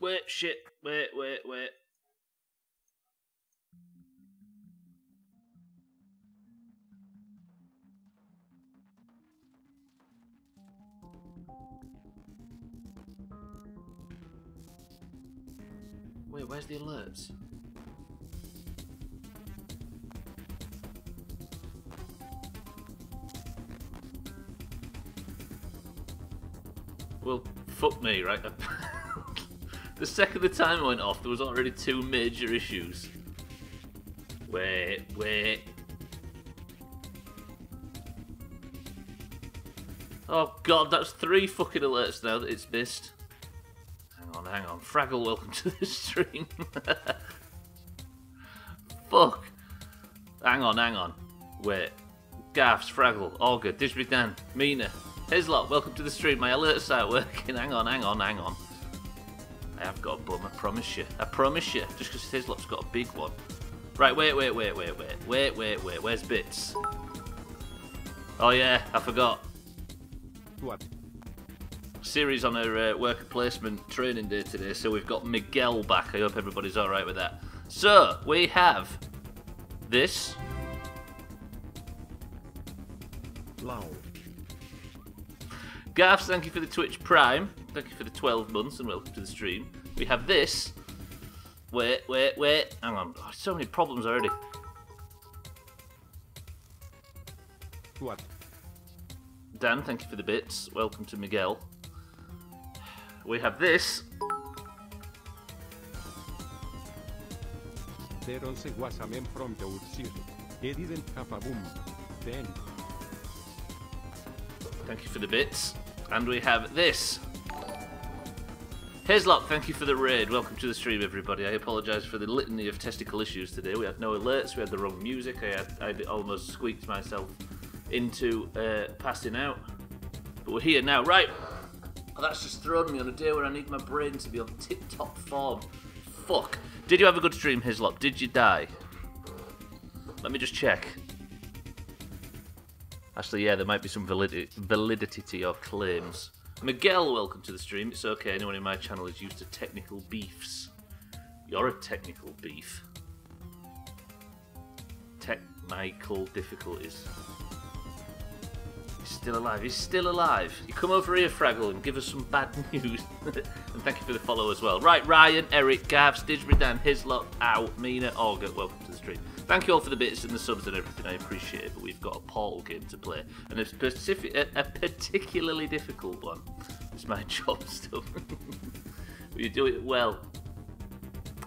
Wait, shit. Wait, wait, wait. Where's the alerts? Well, fuck me, right? the second the timer went off, there was already two major issues. Wait, wait. Oh god, that's three fucking alerts now that it's missed. Hang on. Fraggle, welcome to the stream. Fuck. Hang on, hang on. Wait. Gaffs, Fraggle, Dishby Dan, Mina, Hislop, welcome to the stream. My alerts aren't working. Hang on, hang on, hang on. I have got a bum, I promise you. I promise you. Just because Hislop's got a big one. Right, wait, wait, wait, wait, wait. Wait, wait, wait. Where's Bits? Oh, yeah, I forgot. What? Series on her uh, worker placement training day today, so we've got Miguel back. I hope everybody's alright with that. So, we have this. Loud. Garth, thank you for the Twitch Prime. Thank you for the 12 months and welcome to the stream. We have this. Wait, wait, wait. Hang on. Oh, so many problems already. What? Dan, thank you for the bits. Welcome to Miguel. We have this. Also was a man from the Ursir. He didn't have a boom. Then, Thank you for the bits. And we have this. Hislop, thank you for the raid. Welcome to the stream, everybody. I apologise for the litany of testicle issues today. We had no alerts, we had the wrong music. I, had, I almost squeaked myself into uh, passing out. But we're here now. Right. Oh, that's just thrown me on a day where I need my brain to be on tip top form. Fuck. Did you have a good stream, Hislop? Did you die? Let me just check. Actually, yeah, there might be some validity to your claims. Miguel, welcome to the stream. It's okay, anyone in my channel is used to technical beefs. You're a technical beef. Technical difficulties. He's still alive. He's still alive. You come over here, Fraggle, and give us some bad news. and thank you for the follow as well. Right, Ryan, Eric, Gav, Stidgery Hislop, Ow, Mina, Olga, welcome to the stream. Thank you all for the bits and the subs and everything. I appreciate it. But we've got a Portal game to play, and a, specific, a, a particularly difficult one. It's my job stuff. but you do it well.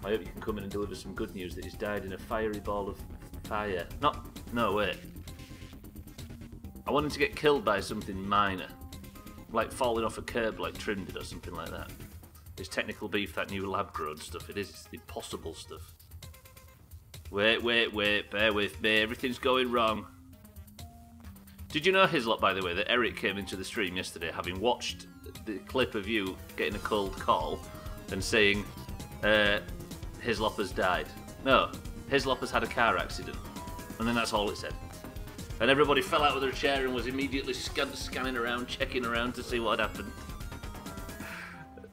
I hope you can come in and deliver some good news that he's died in a fiery ball of fire. Not, no, wait. I wanted to get killed by something minor, like falling off a curb, like Trim did, or something like that. It's technical beef, that new lab grown stuff. It is. Impossible stuff. Wait, wait, wait. Bear with me. Everything's going wrong. Did you know, Hislop, by the way, that Eric came into the stream yesterday having watched the clip of you getting a cold call and saying uh, Hislop has died? No, Hislop has had a car accident. And then that's all it said. And everybody fell out of their chair and was immediately scan- scanning around, checking around to see what had happened.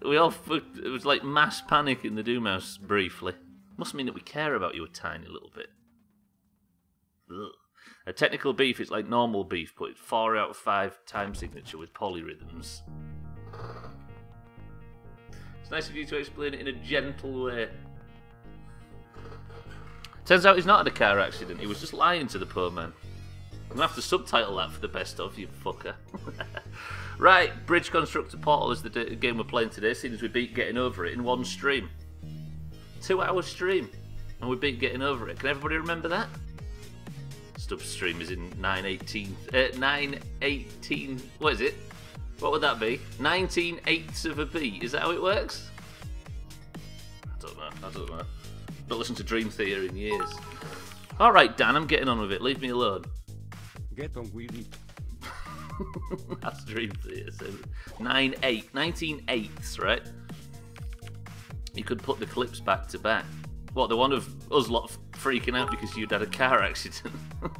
We all, it was like mass panic in the Doomhaus briefly. Must mean that we care about you a tiny little bit. Ugh. A technical beef is like normal beef, but it's 4 out of 5 time signature with polyrhythms. It's nice of you to explain it in a gentle way. Turns out he's not had a car accident, he was just lying to the poor man. I'm gonna have to subtitle that for the best of you, fucker. right, Bridge Constructor Portal is the game we're playing today, seeing as we beat Getting Over It in one stream. Two hour stream, and we beat Getting Over It. Can everybody remember that? Stub stream is in 918. Uh, 918. What is it? What would that be? 19 eighths of a beat. Is that how it works? I don't know. I don't know. Not listened to Dream Theater in years. All right, Dan, I'm getting on with it. Leave me alone. Get on with it. That's Dream Theater. So 9 8. 19 eighths, right? You could put the clips back to back. What, the one of us lot freaking out because you'd had a car accident?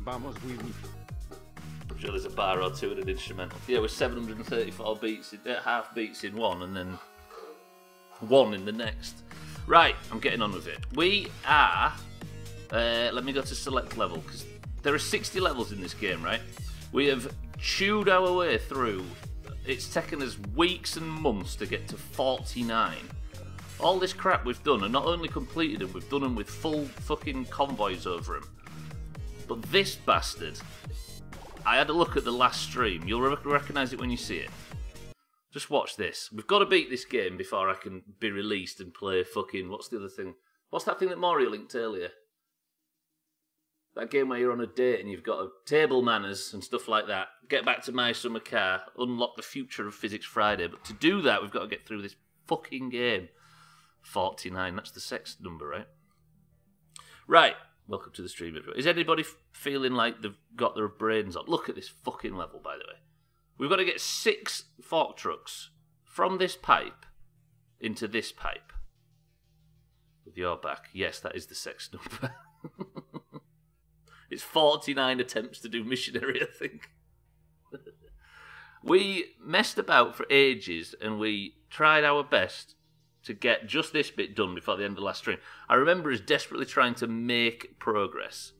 Vamos with it. I'm sure there's a bar or two and an instrumental. Yeah, with 734 beats, in, uh, half beats in one, and then one in the next. Right, I'm getting on with it. We are. Uh, let me go to select level because there are 60 levels in this game, right? We have chewed our way through. It's taken us weeks and months to get to 49. All this crap we've done, and not only completed them, we've done them with full fucking convoys over them. But this bastard, I had a look at the last stream. You'll rec- recognise it when you see it. Just watch this. We've got to beat this game before I can be released and play fucking. What's the other thing? What's that thing that Mario linked earlier? That game where you're on a date and you've got a table manners and stuff like that. Get back to my summer car. Unlock the future of Physics Friday. But to do that, we've got to get through this fucking game. 49. That's the sex number, right? Right. Welcome to the stream, everyone. Is anybody feeling like they've got their brains on? Look at this fucking level, by the way. We've got to get six fork trucks from this pipe into this pipe. With your back. Yes, that is the sex number. it's 49 attempts to do missionary, I think. we messed about for ages and we tried our best to get just this bit done before the end of the last stream. I remember us desperately trying to make progress.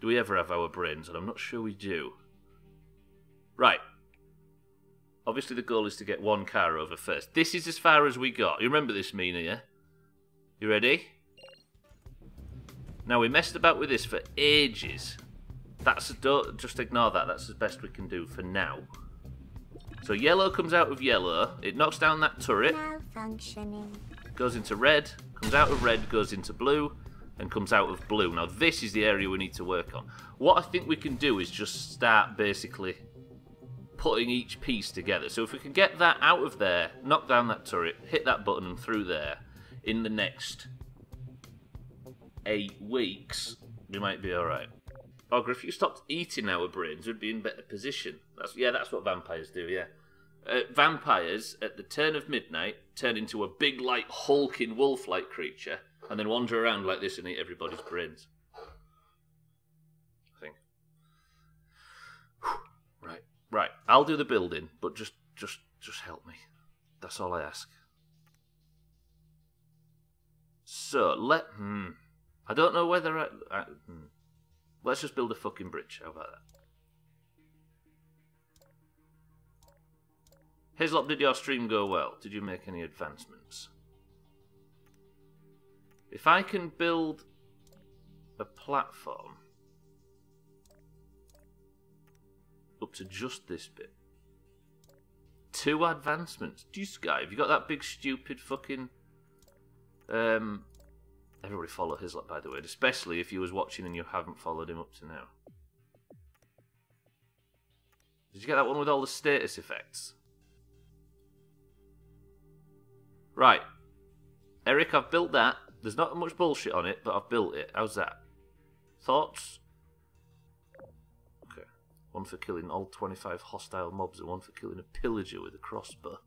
Do we ever have our brains? And I'm not sure we do. Right. Obviously, the goal is to get one car over first. This is as far as we got. You remember this, Mina, yeah? You ready? Now, we messed about with this for ages. That's don't, Just ignore that. That's the best we can do for now. So yellow comes out of yellow. It knocks down that turret. Malfunctioning. Goes into red. Comes out of red. Goes into blue. And comes out of blue. Now, this is the area we need to work on. What I think we can do is just start basically putting each piece together. So if we can get that out of there, knock down that turret, hit that button and through there in the next eight weeks, we might be alright. Ogre, if you stopped eating our brains, we'd be in better position. That's yeah, that's what vampires do, yeah. Uh, vampires, at the turn of midnight, turn into a big, like, hulking wolf-like creature, and then wander around like this and eat everybody's brains. I think. Right, right. I'll do the building, but just, just, just help me. That's all I ask. So let. Hmm. I don't know whether I. I hmm. Let's just build a fucking bridge. How about that? Hislop, did your stream go well? Did you make any advancements? If I can build a platform up to just this bit. Two advancements. Do you Sky? Have you got that big stupid fucking um everybody follow Hislop by the way, especially if you was watching and you haven't followed him up to now. Did you get that one with all the status effects? Right. Eric, I've built that. There's not much bullshit on it, but I've built it. How's that? Thoughts? Okay. One for killing all 25 hostile mobs and one for killing a pillager with a crossbow.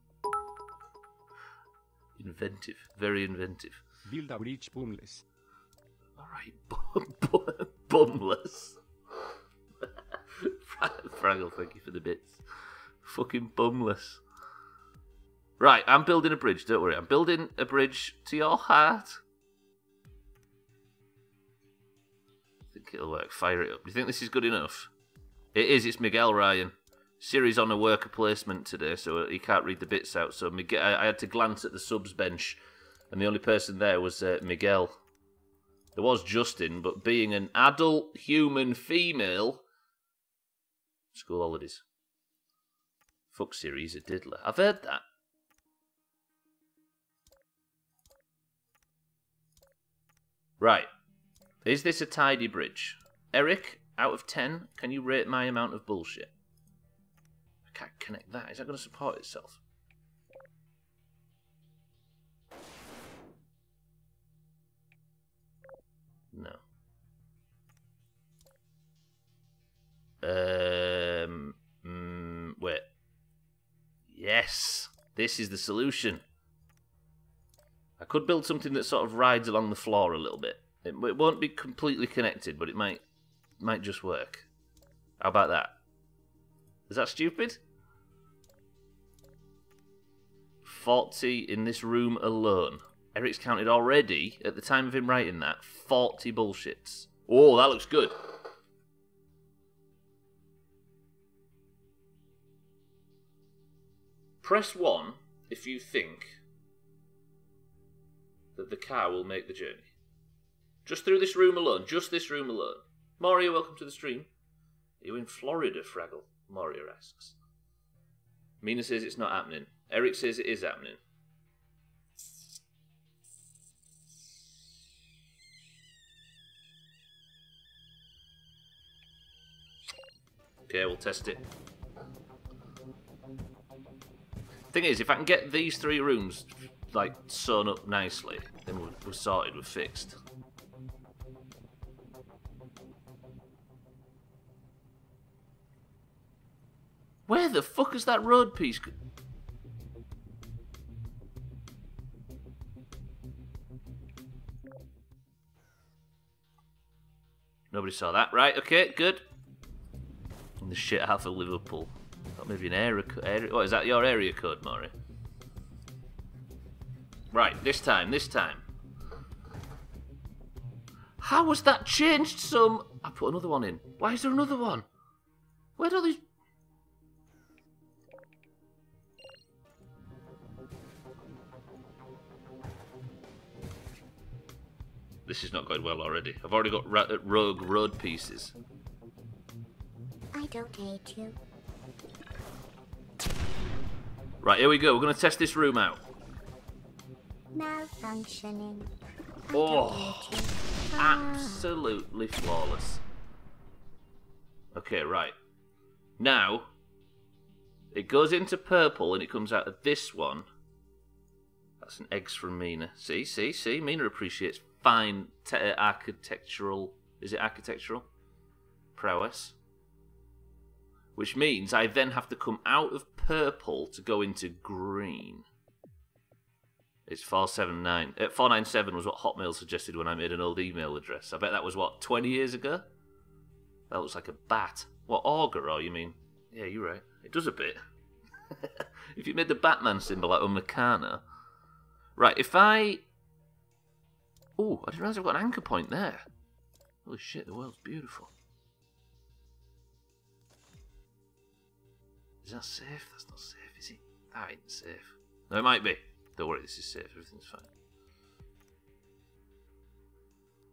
Inventive. Very inventive. Build a bridge bumless. Alright, bum, bum, bumless. Fraggle, thank you for the bits. Fucking bumless. Right, I'm building a bridge, don't worry. I'm building a bridge to your heart. I think it'll work. Fire it up. Do you think this is good enough? It is, it's Miguel Ryan. Siri's on a worker placement today, so he can't read the bits out. So Miguel, I had to glance at the subs bench, and the only person there was uh, Miguel. There was Justin, but being an adult human female, school holidays. Fuck Siri's a diddler. I've heard that. Right. Is this a tidy bridge? Eric, out of 10, can you rate my amount of bullshit? I can't connect that. Is that going to support itself? No. Um. Mm, wait. Yes. This is the solution. I could build something that sort of rides along the floor a little bit. It, it won't be completely connected, but it might might just work. How about that? Is that stupid? 40 in this room alone. Eric's counted already, at the time of him writing that, 40 bullshits. Oh, that looks good. Press 1 if you think that the car will make the journey. Just through this room alone, just this room alone. Mario, welcome to the stream. Are you in Florida, Fraggle? Mario asks. Mina says it's not happening. Eric says it is happening. Okay, we'll test it. Thing is, if I can get these three rooms like sewn up nicely, then we're, we're sorted, we're fixed. Where the fuck is that road piece? Nobody saw that. Right, okay, good. In the shit half of Liverpool. That maybe an area, code. What is that? Your area code, Maury? Right, this time, this time. How was that changed? Some. I put another one in. Why is there another one? Where'd all these? This is not going well already. I've already got ra- uh, rogue road pieces. I don't hate you. Right, here we go. We're going to test this room out. Malfunctioning. I Oh. don't hate you. Absolutely flawless. Okay, right. Now, it goes into purple and it comes out of this one. That's an eggs from Mina. See, see, see? Mina appreciates fine uh, architectural. Is it architectural? Prowess. Which means I then have to come out of purple to go into green. It's 479. Uh, 497 was what Hotmail suggested when I made an old email address. I bet that was, what, 20 years ago? That looks like a bat. What, auger, or you mean? Yeah, you're right. It does a bit. if you made the Batman symbol like Meccano. Right, if I. Oh, I didn't realise I've got an anchor point there. Holy shit, the world's beautiful. Is that safe? That's not safe, is it? That ain't safe. No, it might be. Don't worry, this is safe. Everything's fine.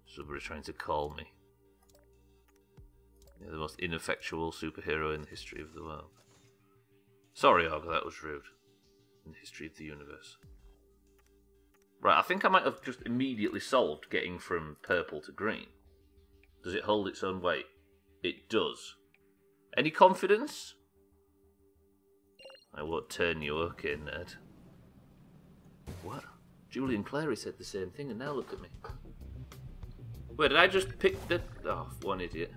Somebody's trying to call me. Yeah, the most ineffectual superhero in the history of the world. Sorry, Og, that was rude. In the history of the universe. Right, I think I might have just immediately solved getting from purple to green. Does it hold its own weight? It does. Any confidence? I won't turn you, okay, nerd. What? Julian Clary said the same thing, and now look at me. Wait, did I just pick the. Oh, one idiot.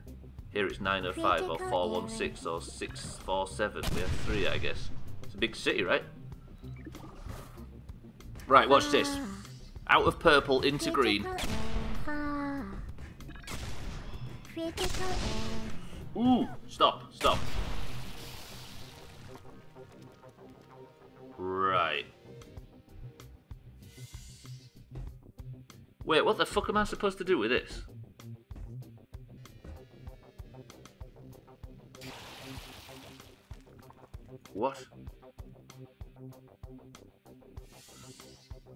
Here it's 905 or 416 or 647. We have three, I guess. It's a big city, right? Right, watch this. Out of purple into green. Critical error. Critical error. Ooh, stop, stop. Right. Wait, what the fuck am I supposed to do with this? What?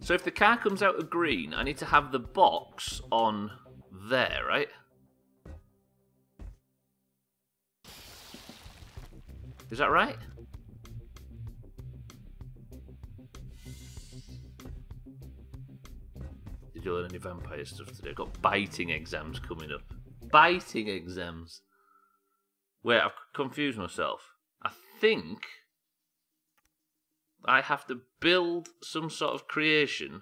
So if the car comes out of green, I need to have the box on there, right? Is that right? You learn any vampire stuff today? I've Got biting exams coming up. Biting exams. Wait, I've confused myself. I think I have to build some sort of creation.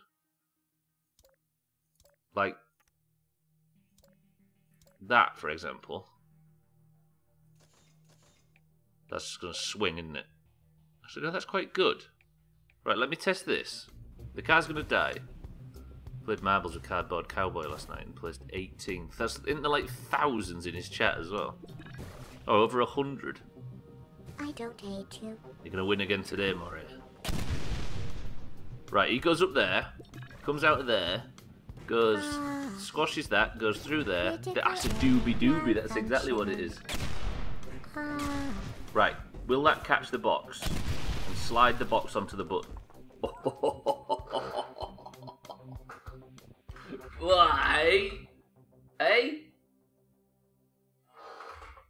Like that, for example. That's just going to swing, isn't it? Actually, no, that's quite good. Right, let me test this. The car's going to die. Played marbles with Cardboard Cowboy last night and placed 18th. That's in the like thousands in his chat as well. Oh, over a hundred. I don't hate you. You're going to win again today, Maury. Right, he goes up there, comes out of there, goes, Ah. squashes that, goes through there. That's a doobie doobie. That's exactly what it is. Ah. Right, will that catch the box and slide the box onto the button? Why? Hey?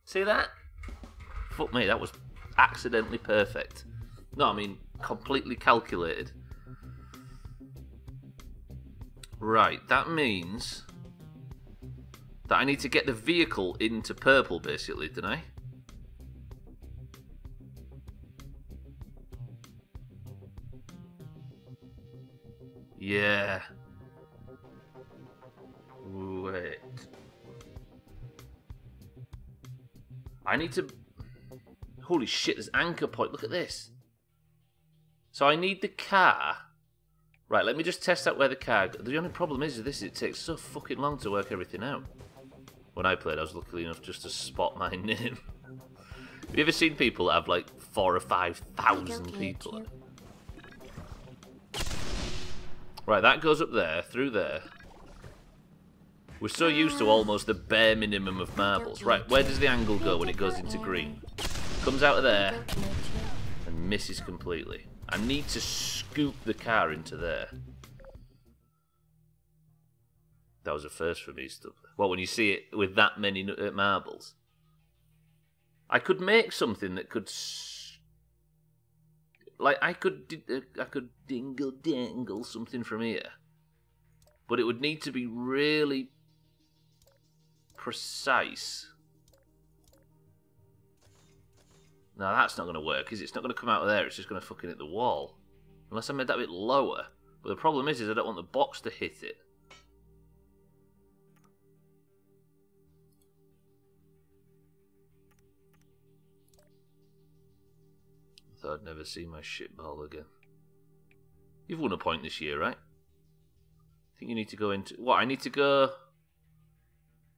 See that? Fuck me, that was accidentally perfect. No, I mean completely calculated. Right, that means that I need to get the vehicle into purple, basically, don't I? Yeah. Wait. I need to. Holy shit, there's anchor point. Look at this. So I need the car. Right, let me just test out where the car. The only problem is this: it takes so fucking long to work everything out. When I played, I was lucky enough just to spot my name. have you ever seen people that have like four or five thousand people? Right, that goes up there, through there. We're so used to almost the bare minimum of marbles. Right, where does the angle go when it goes into green? Comes out of there and misses completely. I need to scoop the car into there. That was a first for me, stuff. Well, when you see it with that many uh, marbles. I could make something that could... Like, I could, uh, I could dingle dangle something from here. But it would need to be really precise. No, that's not going to work, is it? It's not going to come out of there. It's just going to fucking hit the wall. Unless I made that bit lower. But the problem is, is I don't want the box to hit it. I thought I'd never see my shit shitball again. You've won a point this year, right? I think you need to go into... What, I need to go...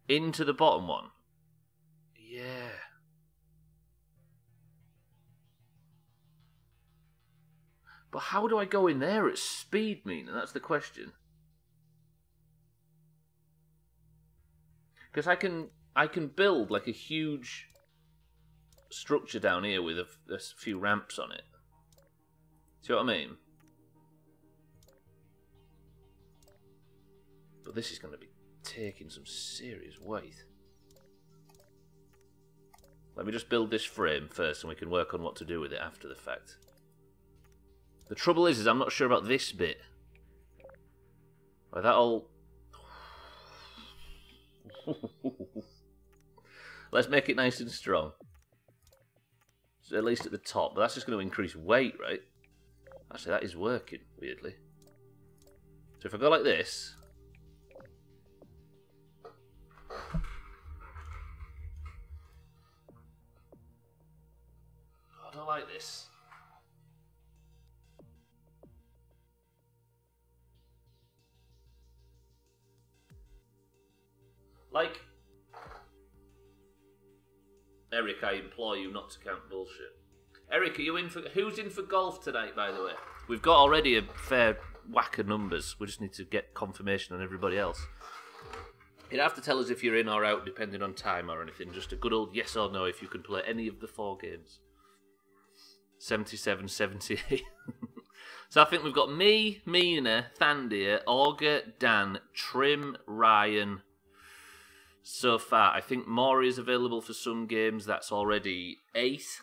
Into the bottom one? Yeah. But how do I go in there at speed, Mina? That's the question. Because I can, I can build like a huge structure down here with a few ramps on it. See what I mean? But this is going to be taking some serious weight. Let me just build this frame first, and we can work on what to do with it after the fact. The trouble is, is I'm not sure about this bit. Right, that'll. Let's make it nice and strong. So at least at the top, but that's just going to increase weight, right? Actually, that is working weirdly. So if I go like this, like this. Like, Eric, I implore you not to count bullshit. Eric, are you in for who's in for golf tonight? By the way, we've got already a fair whack of numbers. We just need to get confirmation on everybody else. You'd have to tell us if you're in or out, depending on time or anything. Just a good old yes or no if you can play any of the four games. 77, 78. so I think we've got me, Mina, Thandir, Auger, Dan, Trim, Ryan. So far, I think Maury is available for some games. That's already eight.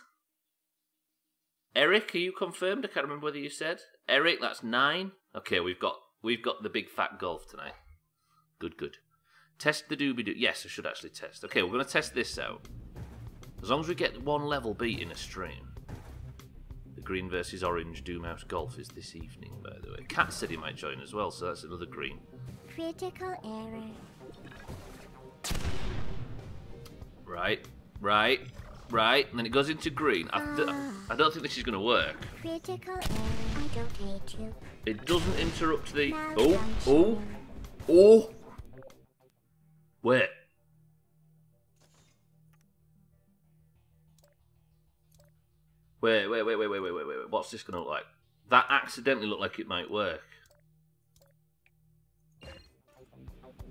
Eric, are you confirmed? I can't remember whether you said. Eric, that's nine. Okay, we've got we've got the big fat golf tonight. Good, good. Test the doobie doo. Yes, I should actually test. Okay, we're gonna test this out. As long as we get one level beat in a stream. Green versus orange Doomhaus Golf is this evening, by the way. Cat said he might join as well, so that's another green. Critical error. Right, right, right. And then it goes into green. I, I don't think this is going to work. Critical error. I don't hate you. It doesn't interrupt the. Oh, oh, oh. Wait. Wait, wait, wait, wait, wait, wait, wait, wait. What's this going to look like? That accidentally looked like it might work.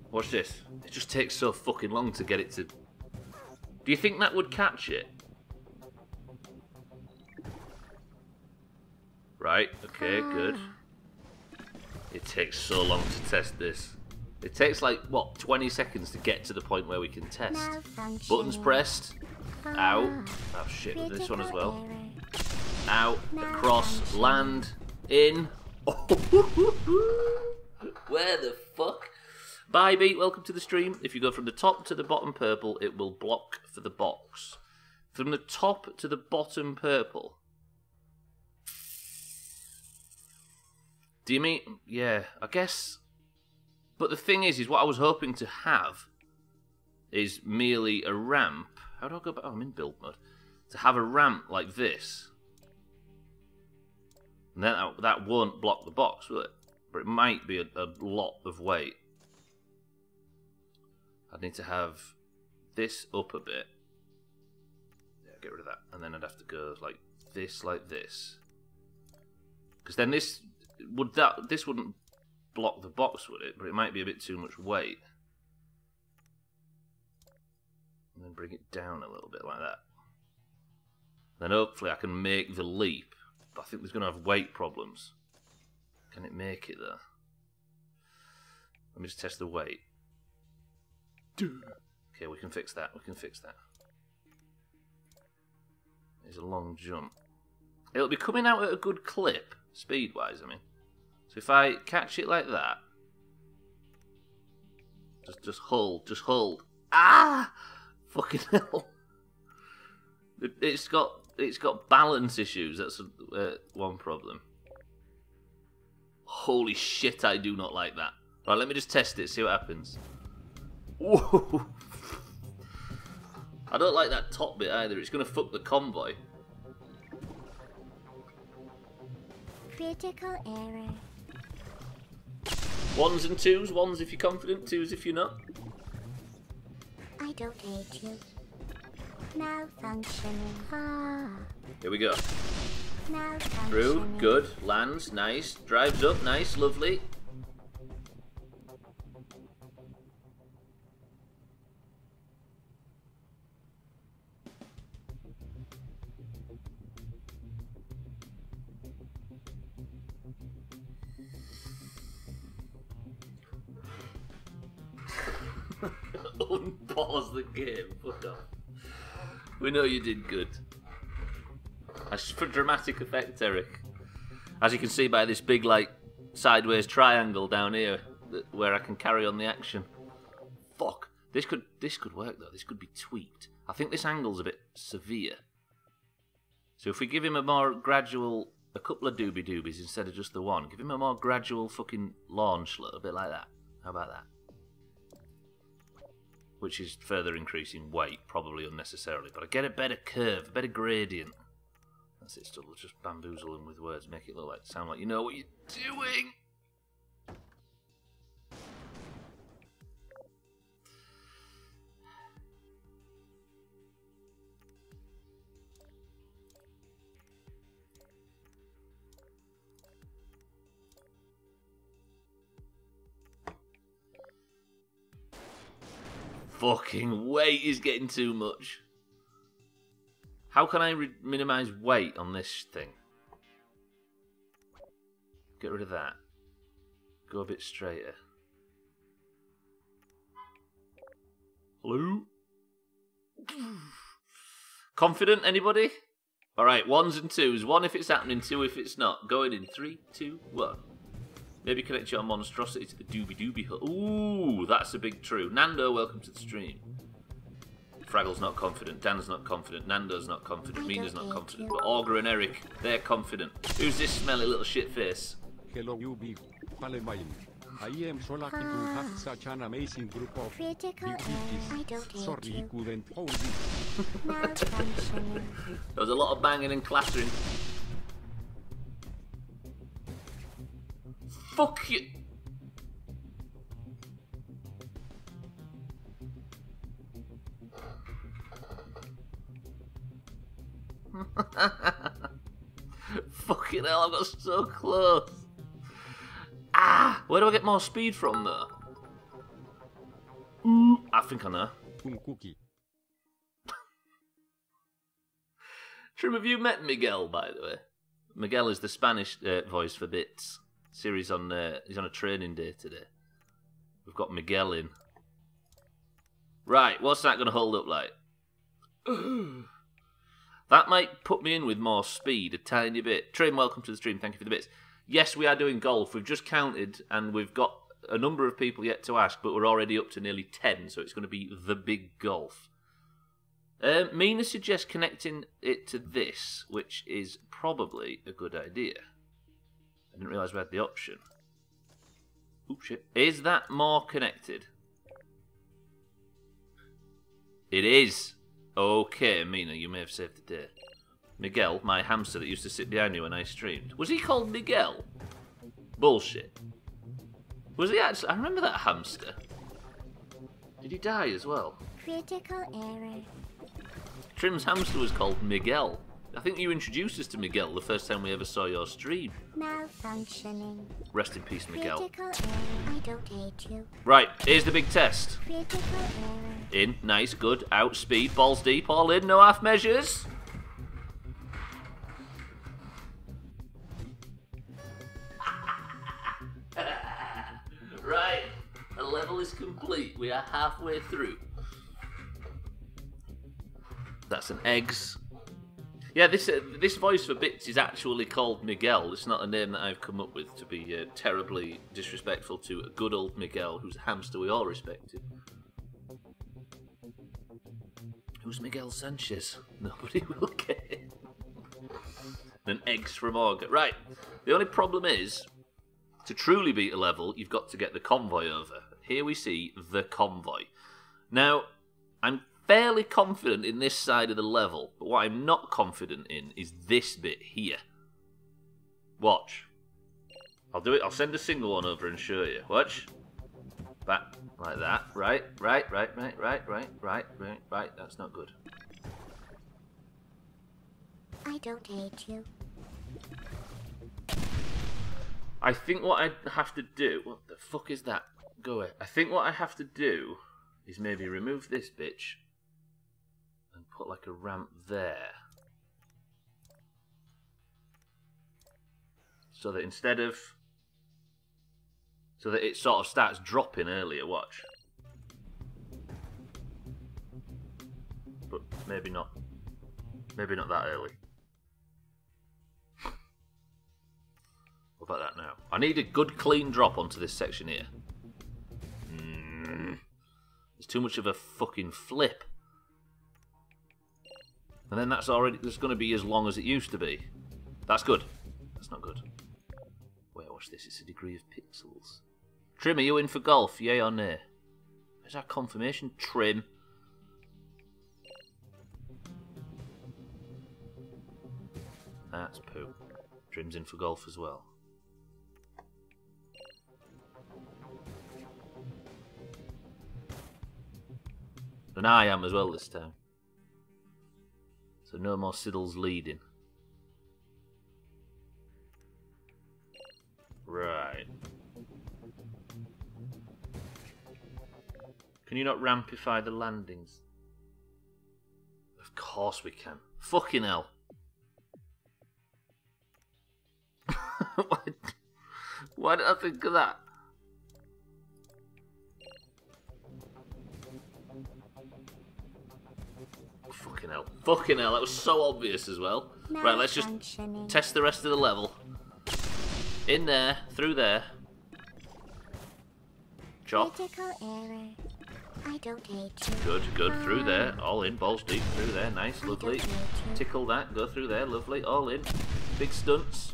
Watch this. It just takes so fucking long to get it to... Do you think that would catch it? Right, okay, good. It takes so long to test this. It takes like, what, 20 seconds to get to the point where we can test. Buttons pressed. Out. Oh shit, this one as well. Out, across, land, in. Where the fuck? Bye, beat. Welcome to the stream. If you go from the top to the bottom purple, it will block for the box. From the top to the bottom purple. Do you mean? Yeah, I guess. But the thing is, is what I was hoping to have is merely a ramp. How do I go back? Oh, I'm in build mode. To have a ramp like this. And then that, that won't block the box, will it? But it might be a, a lot of weight. I'd need to have this up a bit. Yeah, get rid of that. And then I'd have to go like this, like this. Because then this would that this wouldn't block the box, would it? But it might be a bit too much weight. And then bring it down a little bit like that. Then hopefully I can make the leap. But I think there's going to have weight problems. Can it make it there? Let me just test the weight. Okay, we can fix that. We can fix that. It's a long jump. It'll be coming out at a good clip, speed wise, I mean. So if I catch it like that, just just hold, just hold. Ah, fucking hell! It's got it's got balance issues. That's uh, one problem. Holy shit! I do not like that. Right, let me just test it. See what happens. Whoa! I don't like that top bit either. It's gonna fuck the convoy. Critical error. Ones and twos. Ones if you're confident. Twos if you're not. I don't hate you. Malfunctioning. Ah. Here we go. Through. Good. Lands. Nice. Drives up. Nice. Lovely. We know you did good. That's for dramatic effect, Eric. As you can see by this big, like, sideways triangle down here, where I can carry on the action. Fuck. This could this could work though. This could be tweaked. I think this angle's a bit severe. So if we give him a more gradual, a couple of doobie doobies instead of just the one, give him a more gradual fucking launch, a little bit like that. How about that? Which is further increasing weight, probably unnecessarily. But I get a better curve, a better gradient. That's it, still just bamboozle him with words, make it look like sound like you know what you're doing. Fucking weight is getting too much. How can I minimize weight on this thing? Get rid of that. Go a bit straighter. Hello? Confident, anybody? Alright, ones and twos. One if it's happening, two if it's not. Going in three, two, one. Maybe connect your monstrosity to the doobie doobie hut. Ooh, that's a big true. Nando, welcome to the stream. Fraggle's not confident, Dan's not confident, Nando's not confident, I Mina's don't confident, but Augur and Eric, they're confident. Who's this smelly little shit face? Hello you big Palemain. I am so lucky to ah. have such an amazing group of Critical. I don't Sorry you. couldn't hold it. There was a lot of banging and clattering. Fuck you! Fuck Fucking hell, I got so close. Ah, where do I get more speed from though? Mm, I think I know. Cookie. Trim, have you met Miguel, by the way? Miguel is the Spanish uh, voice for Bits. Series on uh, he's on a training day today. We've got Miguel in. Right, what's that going to hold up like? that might put me in with more speed a tiny bit. Trim, welcome to the stream. Thank you for the bits. Yes, we are doing golf. We've just counted and we've got a number of people yet to ask, but we're already up to nearly 10, so it's going to be the big golf. Um, Mina suggests connecting it to this, which is probably a good idea. I didn't realise we had the option. Oh shit. Is that more connected? It is. Okay, Mina, you may have saved the day. Miguel, my hamster that used to sit behind you when I streamed. Was he called Miguel? Bullshit. Was he actually? I remember that hamster. Did he die as well? Critical error. Trim's hamster was called Miguel. I think you introduced us to Miguel the first time we ever saw your stream. Malfunctioning. Rest in peace, Miguel. Critical error. I don't hate you. Right, here's the big test. In, nice, good, out, speed, balls deep, all in, no half measures. right, the level is complete. We are halfway through. That's an eggs. Yeah, this uh, this voice for bits is actually called Miguel. It's not a name that I've come up with to be uh, terribly disrespectful to a good old Miguel, who's a hamster we all respected. Who's Miguel Sanchez? Nobody will it. And eggs from Orga. Right. The only problem is, to truly beat a level, you've got to get the convoy over. Here we see the convoy. Now, I'm fairly confident in this side of the level, but what I'm not confident in is this bit here. Watch. I'll do it. I'll send a single one over and show you. Watch. Back like that. Right, right, right, right, right, right, right, right, right. That's not good. I don't hate you. I think what I have to do. What the fuck is that? Go away. I think what I have to do is maybe remove this bitch put like a ramp there. So that instead of. So that it sort of starts dropping earlier, watch. But maybe not. Maybe not that early. What about that now? I need a good clean drop onto this section here. Mm. There's too much of a fucking flip. And then that's already that's going to be as long as it used to be. That's good. That's not good. Wait, watch this. It's a degree of pixels. Trim, are you in for golf? Yay or nay? Where's our confirmation? Trim. That's poo. Trim's in for golf as well. And I am as well this time. So no more Siddles leading. Right. Can you not rampify the landings? Of course we can. Fucking hell. why, why did I think of that? Fucking hell. Fucking hell, that was so obvious as well. Right, let's just test the rest of the level. In there, through there. Chop. I don't hate you. Good, good. Through ah. there. All in. Balls deep. Through there. Nice. Lovely. don't hate you. Tickle that. Go through there. Lovely. All in. Big stunts.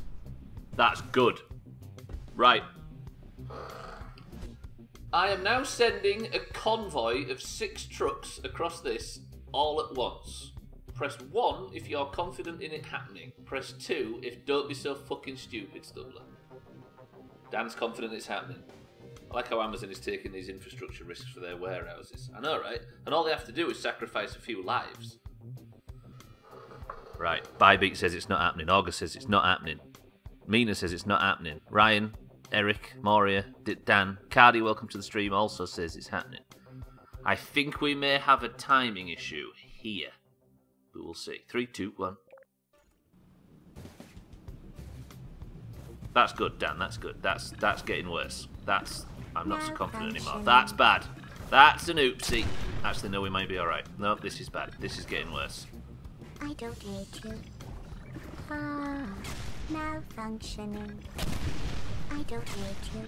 That's good. Right. I am now sending a convoy of six trucks across this all at once. Press 1 if you're confident in it happening. Press 2 if don't be so fucking stupid, Stubbler. Dan's confident it's happening. I like how Amazon is taking these infrastructure risks for their warehouses. I know, right? And all they have to do is sacrifice a few lives. Right, Bybeat says it's not happening. August says it's not happening. Mina says it's not happening. Ryan, Eric, Moria, Dan, Cardi, welcome to the stream, also says it's happening. I think we may have a timing issue here. But we'll see. Three, two, one. That's good, Dan. That's good. That's that's getting worse. That's I'm not so confident anymore. That's bad. That's an oopsie. Actually, no, we might be all right. No, this is bad. This is getting worse. I don't hate you. Ah, malfunctioning. I don't hate you.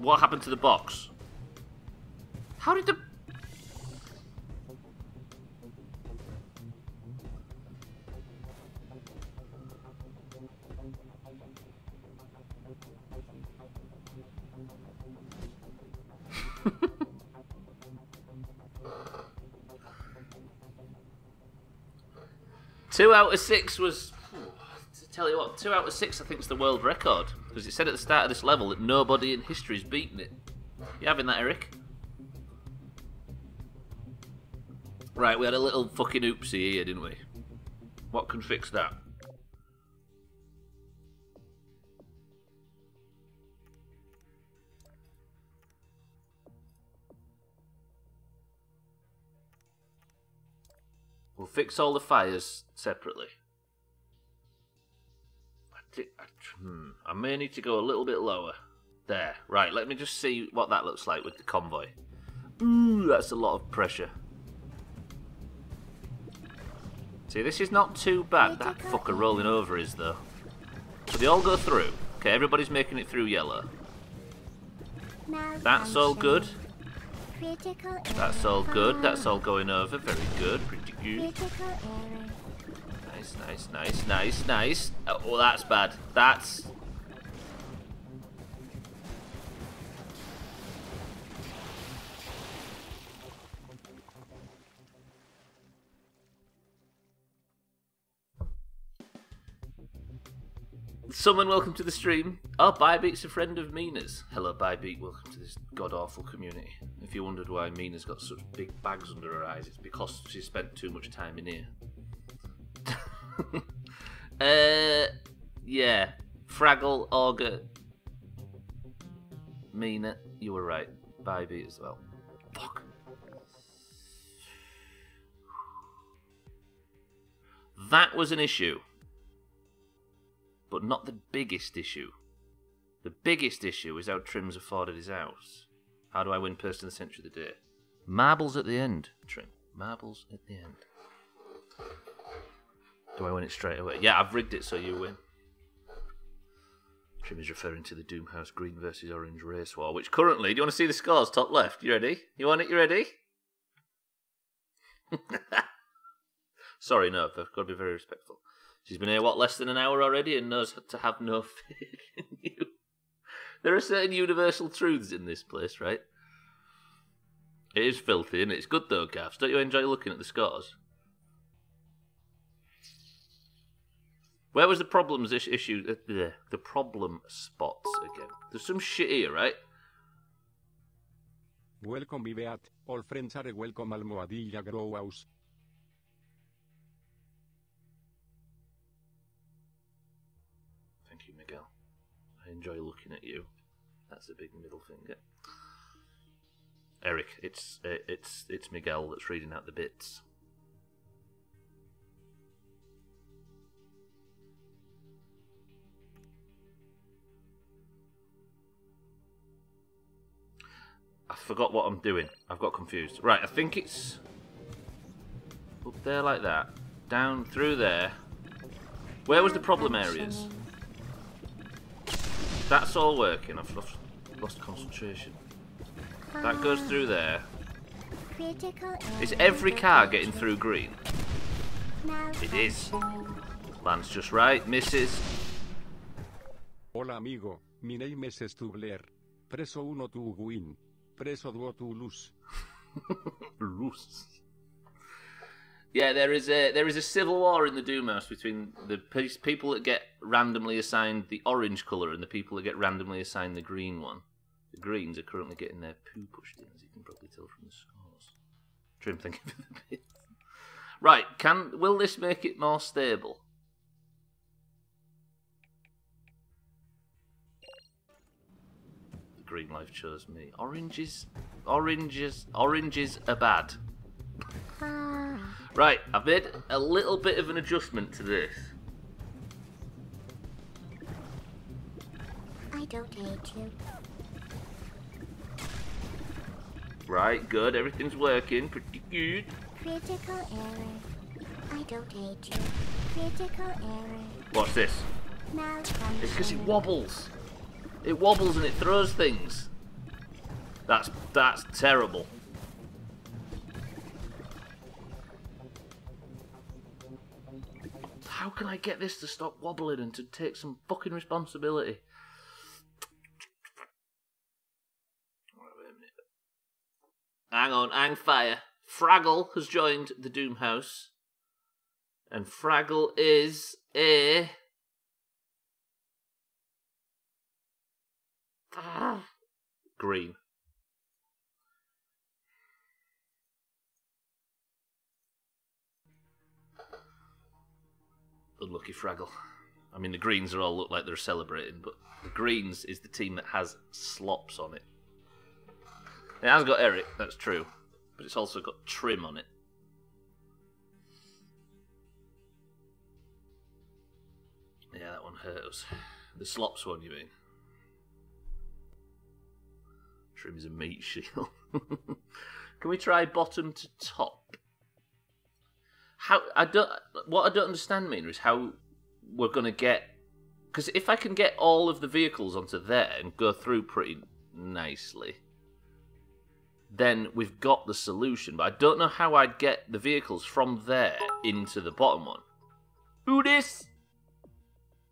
What happened to the box? How did the Two out of six was. To tell you what, two out of six I think is the world record. Because it said at the start of this level that nobody in history has beaten it. You having that, Eric? Right, we had a little fucking oopsie here, didn't we? What can fix that? We'll fix all the fires separately. Hmm, I may need to go a little bit lower. There. Right, let me just see what that looks like with the convoy. Ooh, that's a lot of pressure. See, this is not too bad. That fucker rolling over is, though. So they all go through. Okay, everybody's making it through yellow. That's all good. That's all good. That's all going over. Very good. Pretty good. Nice, nice, nice, nice. Oh, that's bad. That's. Someone, welcome to the stream. Oh, Bybeat's a friend of Mina's. Hello, Bybeat. Welcome to this god awful community. If you wondered why Mina's got such big bags under her eyes, it's because she spent too much time in here. uh, yeah. Fraggle, Auger, Mina, you were right. Bybeat as well. Fuck. That was an issue. But not the biggest issue. The biggest issue is how Trim's afforded his house. How do I win Person of the Century of the Day? Marbles at the end, Trim. Marbles at the end. Do I win it straight away? Yeah, I've rigged it so you win. Trim is referring to the Doomhaus Green versus Orange race war, which currently, do you want to see the scores top left? You ready? You want it? You ready? Sorry, no, I've got to be very respectful. She's been here, what, less than an hour already and knows to have no faith in you. There are certain universal truths in this place, right? It is filthy, and it? it's good though, Gaffs. Don't you enjoy looking at the scores? Where was the problems is- issue? Uh, the, the problem spots again. There's some shit here, right? Welcome Viveat, all friends are welcome Almohadilla Grow House. Thank you, Miguel. I enjoy looking at you. That's a big middle finger. Eric, it's uh, it's it's Miguel that's reading out the bits. Forgot what I'm doing. I've got confused. Right, I think it's up there like that, down through there. Where was the problem areas? That's all working. I've lost, lost concentration. That goes through there. Critical error. Is every car getting through green? It is. Lands just right. Misses. Hola amigo, mi name is Stubbler. Preso uno to win. Preso. Loose. Yeah, there is a there is a civil war in the Doomhaus between the pe- people that get randomly assigned the orange color and the people that get randomly assigned the green one. The greens are currently getting their poo pushed in, as you can probably tell from the scores. Trim, thank you for the bit. Right, can will this make it more stable? Green life chose me. Oranges, oranges, oranges are bad. Right, I've made a little bit of an adjustment to this. I don't hate you. Right, good. Everything's working pretty good. Critical error. I don't hate you. Critical error. What's this? Malfunction. It's because it wobbles. It wobbles and it throws things. That's that's terrible. How can I get this to stop wobbling and to take some fucking responsibility? Hang on, hang fire. Fraggle has joined the Doomhaus. And Fraggle is a green. Unlucky Fraggle. I mean, the greens are all look like they're celebrating, but the greens is the team that has slops on it. It has got Eric, that's true, but it's also got trim on it. Yeah, that one hurt us. The slops one, you mean? Is a meat shield. Can we try bottom to top? How I don't. What I don't understand, Mina, is how we're gonna get. Because if I can get all of the vehicles onto there and go through pretty nicely, then we've got the solution. But I don't know how I'd get the vehicles from there into the bottom one. Who this?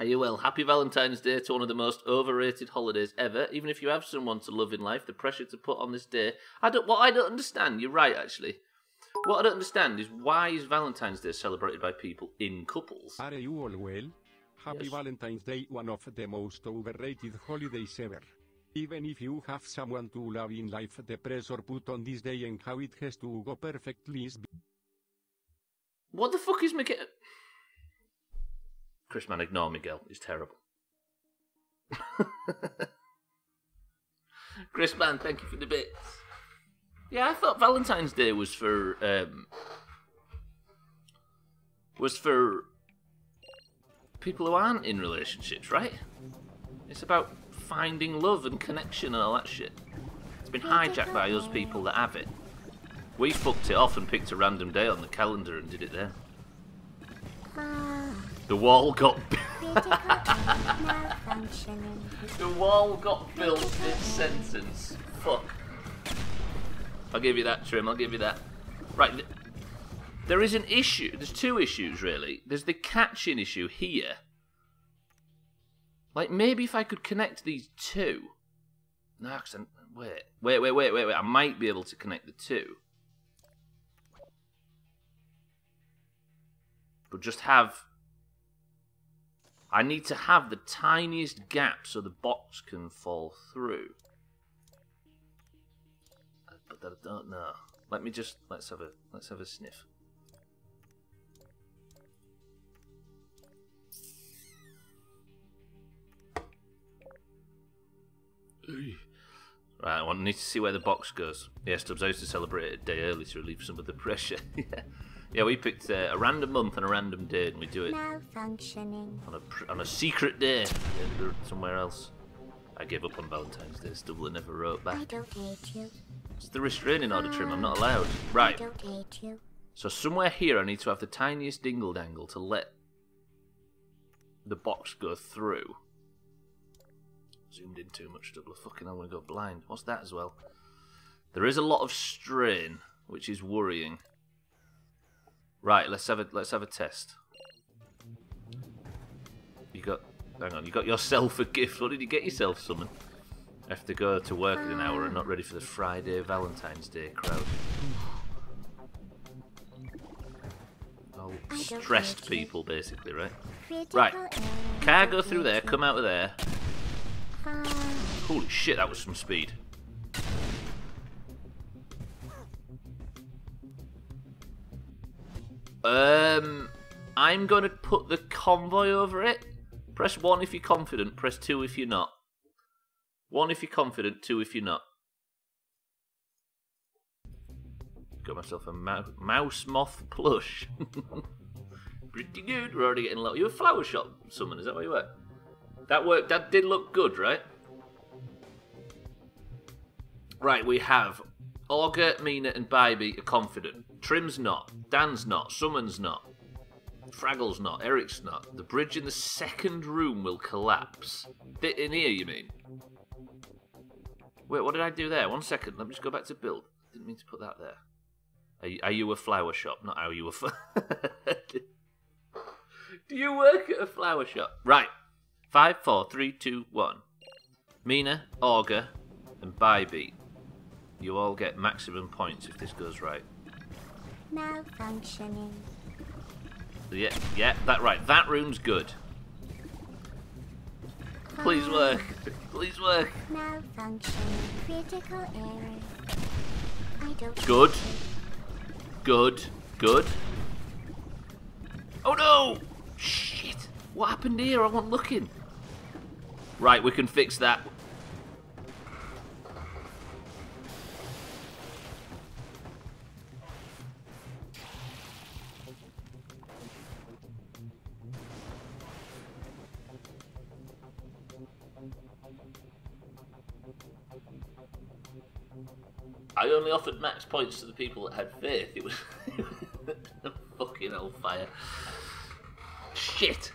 Are you well? Happy Valentine's Day to one of the most overrated holidays ever. Even if you have someone to love in life, the pressure to put on this day. I don't. What I don't understand. You're right, actually. What I don't understand is why is Valentine's Day celebrated by people in couples? are you all well happy Yes. valentine's day one of the most overrated holidays ever even if you have someone to love in life the pressure put on this day and how it has to go perfectly is What the fuck is Miguel? Chris Man, ignore Miguel. He's terrible. Chris Man, thank you for the bits. Yeah, I thought Valentine's Day was for um, was for people who aren't in relationships, right? It's about finding love and connection and all that shit. It's been hijacked by us people that have it. We fucked it off and picked a random day on the calendar and did it there. The wall got. The wall got built in sentence. Fuck. I'll give you that, Trim. I'll give you that. Right. th- There is an issue. There's two issues really. There's the catching issue here. Like maybe if I could connect these two. No, 'cause I'm- wait, wait, wait, wait, wait, wait. I might be able to connect the two. But just have I need to have the tiniest gap so the box can fall through. Uh, But I don't know. Let me just let's have a let's have a sniff. Right, I need to see where the box goes. Yeah, Stubbs, I used to celebrate a day early to relieve some of the pressure. yeah. Yeah, we picked uh, a random month and a random date, and we do it Malfunctioning. on a pr- on a secret day somewhere else. I gave up on Valentine's Day. Stubbler never wrote I back. don't hate you. It's the restraining order trim. I'm not allowed. I Right. don't hate you. So somewhere here, I need to have the tiniest dingle dangle to let the box go through. Zoomed in too much, Stubbler. Fucking, I'm gonna go blind. What's that as well? There is a lot of strain, which is worrying. Right, let's have a let's have a test. You got hang on, you got yourself a gift. What did you get yourself, Summon? I have to go to work in an hour and not ready for the Friday Valentine's Day crowd. Oh, stressed people, basically, right? Right. error. Car go through there, come out of there. Holy shit, that was some speed. Um, I'm going to put the convoy over it. Press 1 if you're confident, press 2 if you're not. 1 if you're confident, 2 if you're not. Got myself a mouse moth plush. Pretty good. We're already getting a lot. You a flower shop summon, is that where you work? That worked. That did look good, right? Right, we have Augur, Mina, and Baby are confident. Trim's not. Dan's not. Summon's not. Fraggle's not. Eric's not. The bridge in the second room will collapse. In here, you mean? Wait, what did I do there? One second. Let me just go back to build. Didn't mean to put that there. Are you, are you a flower shop? Not are you a. F- do you work at a flower shop? Right. Five, four, three, two, one. Mina, Auger, and Bybee. You all get maximum points if this goes right. malfunctioning. Yeah, yeah, that right. That room's good. Please work. Please work. Malfunctioning. Critical error. I don't. Good. Good. Good. Oh no! Shit! What happened here? I wasn't looking. Right, we can fix that. I only offered max points to the people that had faith. It was fucking old fire. Shit!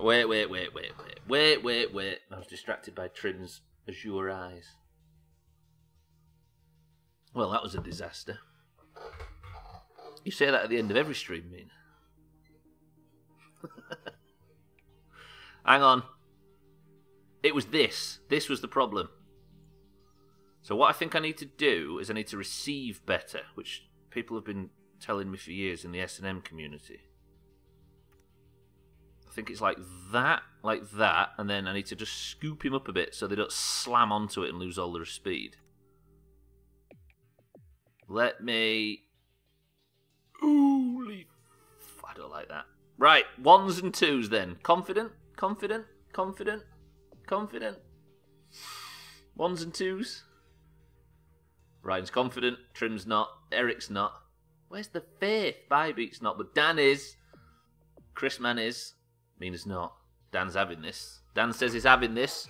Wait, wait, wait, wait, wait, wait, wait, wait. I was distracted by Trim's azure eyes. Well, that was a disaster. You say that at the end of every stream, mean? Hang on. It was this. This was the problem. So what I think I need to do is I need to receive better, which people have been telling me for years in the S&M community. I think it's like that, like that, and then I need to just scoop him up a bit so they don't slam onto it and lose all their speed. Let me... Holy... I don't like that. Right, ones and twos then. Confident, confident, confident, confident. Ones and twos. Ryan's confident, Trim's not, Eric's not. Where's the faith? Bybeat's not, but Dan is. Chris Man is. Mina's not. Dan's having this. Dan says he's having this.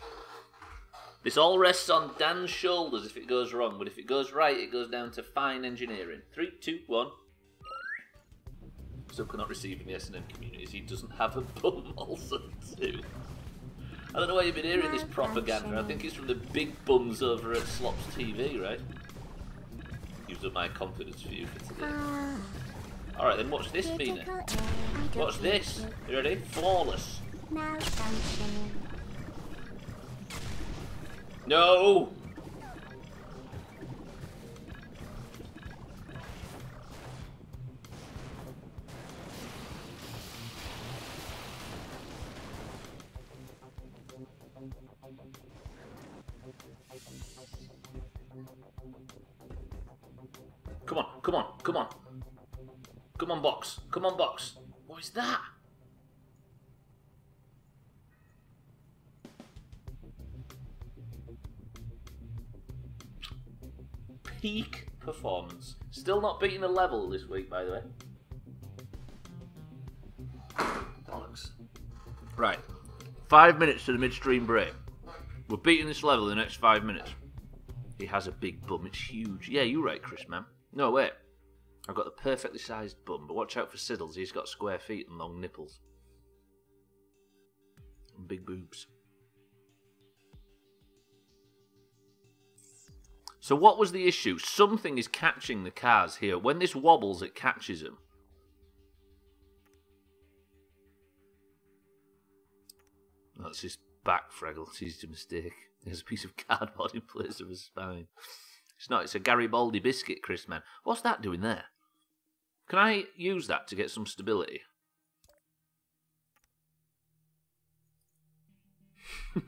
This all rests on Dan's shoulders if it goes wrong, but if it goes right, it goes down to fine engineering. Three, two, one. Still cannot receive in the S&M communities. He doesn't have a bum also too. I don't know where you've been hearing this propaganda. I think it's from the big bums over at Slops TV, right? Gives up my confidence for you for today. Ah, Alright then, watch this, Mina. critical error. I don't Watch this. You ready? Flawless. No! Come on, come on, come on. Come on, box. Come on, box. What is that? Peak performance. Still not beating the level this week, by the way. Bollocks. Right. Five minutes to the midstream break. We're beating this level in the next five minutes. He has a big bum. It's huge. Yeah, you're right, Chris, man. No, wait. I've got the perfectly sized bum, but watch out for Siddles. He's got square feet and long nipples. And big boobs. So what was the issue? Something is catching the cars here. When this wobbles, it catches them. That's his back. It's easy to mistake. There's a piece of cardboard in place of his spine. It's not, it's a Garibaldi biscuit, Chris man. What's that doing there? Can I use that to get some stability?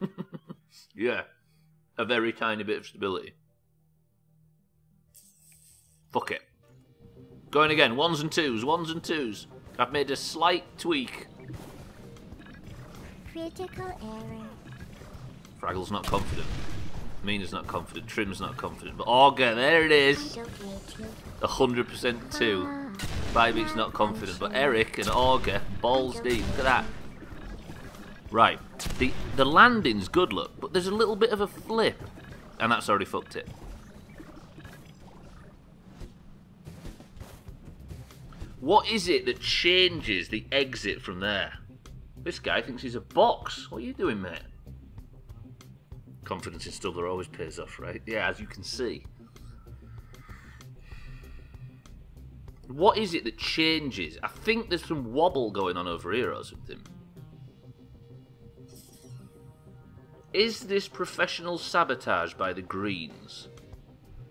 yeah. A very tiny bit of stability. Fuck it. Going again. Ones and twos. Ones and twos. I've made a slight tweak. Critical error. Fraggle's not confident. Mina's not confident. Trim's not confident. But Auger, there it is. I don't hate you. 100% two. Bybeat's not confident. But Eric and Auger, balls deep. Look at that. Right. The the landing's good look, but there's a little bit of a flip. And that's already fucked it. What is it that changes the exit from there? This guy thinks he's a box. What are you doing, mate? Confidence in Stubbler always pays off, right? Yeah, as you can see. What is it that changes? I think there's some wobble going on over here or something. Is this professional sabotage by the Greens?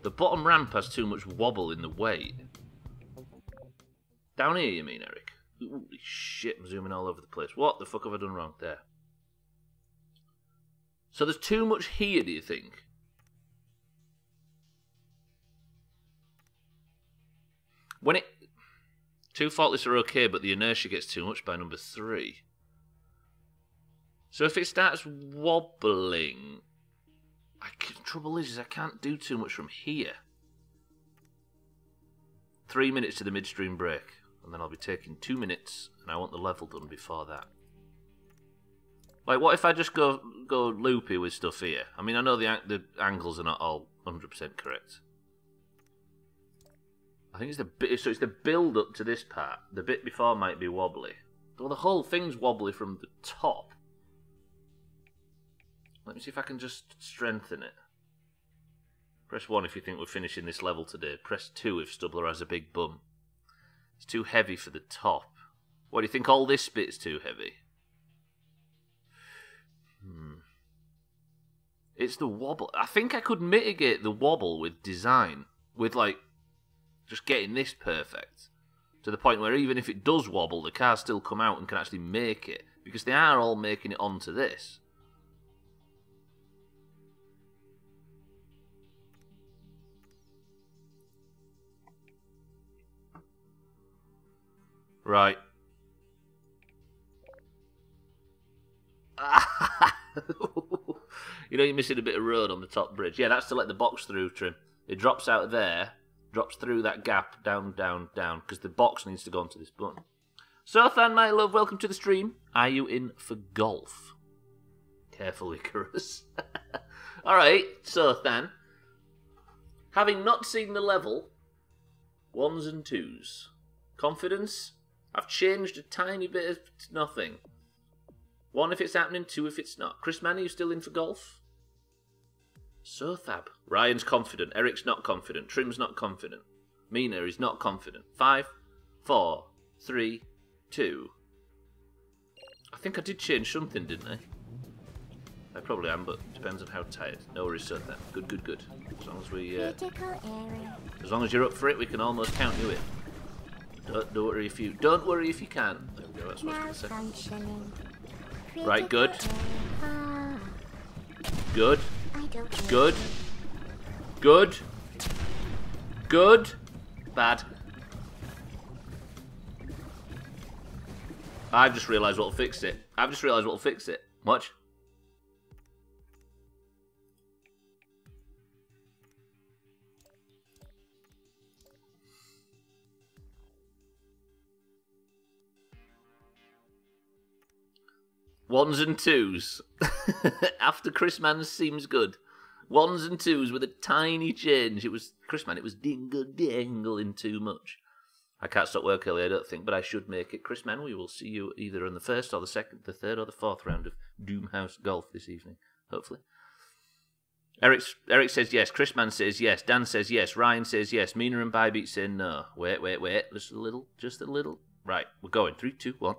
The bottom ramp has too much wobble in the way. Down here, you mean, Eric? Holy shit, I'm zooming all over the place. What the fuck have I done wrong there? So there's too much here, do you think? When it. Two faultless are okay, but the inertia gets too much by number three. So if it starts wobbling. I c trouble is, is I can't do too much from here. Three minutes to the midstream break, and then I'll be taking two minutes, and I want the level done before that. Like, what if I just go go loopy with stuff here? I mean, I know the the angles are not all hundred percent correct. I think it's the so it's the build up to this part. The bit before might be wobbly. Well, the whole thing's wobbly from the top. Let me see if I can just strengthen it. Press 1 if you think we're finishing this level today. Press 2 if Stubbler has a big bum. It's too heavy for the top. What do you think all this bit's too heavy? It's the wobble. I think I could mitigate the wobble with design. With, like, just getting this perfect. To the point where even if it does wobble, the cars still come out and can actually make it. Because they are all making it onto this. Right. you know you're missing a bit of road on the top bridge. Yeah, that's to let the box through, Trim. It drops out there, drops through that gap, down, down, down, because the box needs to go onto this button. So, Than, my love, welcome to the stream. Are you in for golf? Careful, Icarus. Alright, so, Than. Having not seen the level, ones and twos. Confidence? I've changed a tiny bit of nothing. One if it's happening, two if it's not. Chris Mann, are you still in for golf? So Sothan. Ryan's confident. Eric's not confident. Trim's not confident. Mina is not confident. Five, four, three, two. I think I did change something, didn't I? I probably am, but depends on how tired. No worries, Sothan. Good, good, good. As long as we, uh, as long as you're up for it, we can almost count you in. Don't, don't worry if you don't worry if you can. There we go. That's what I was going to say. Right, good. Good, good, good, good, bad. I've just realised what'll fix it. I've just realised what'll fix it. Watch. Ones and twos. After Chris Man seems good. Ones and twos with a tiny change. It was Chris Man, it was dingle dangling too much. I can't stop work early, I don't think, but I should make it. Chris Man, we will see you either in the first or the second, the third or the fourth round of Doomhaus Golf this evening, hopefully. Eric, Eric says yes. Chris Man says yes. Dan says yes. Ryan says yes. Mina and Bybeat say no. Wait, wait, wait. Just a little. Just a little. Right, we're going. Three, two, one.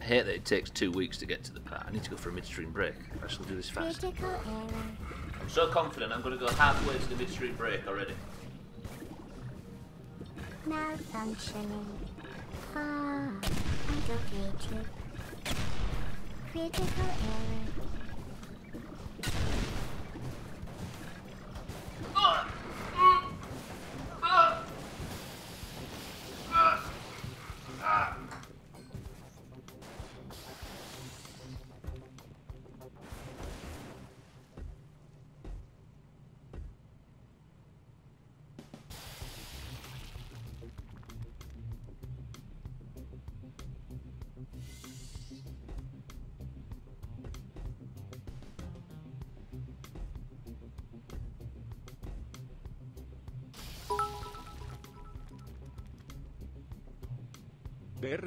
Hate that it takes two weeks to get to the part. I need to go for a midstream break. I shall do this fast. I'm so confident I'm going to go halfway to the midstream break already. Malfunctioning. Ah, I don't hate. Critical error. Berre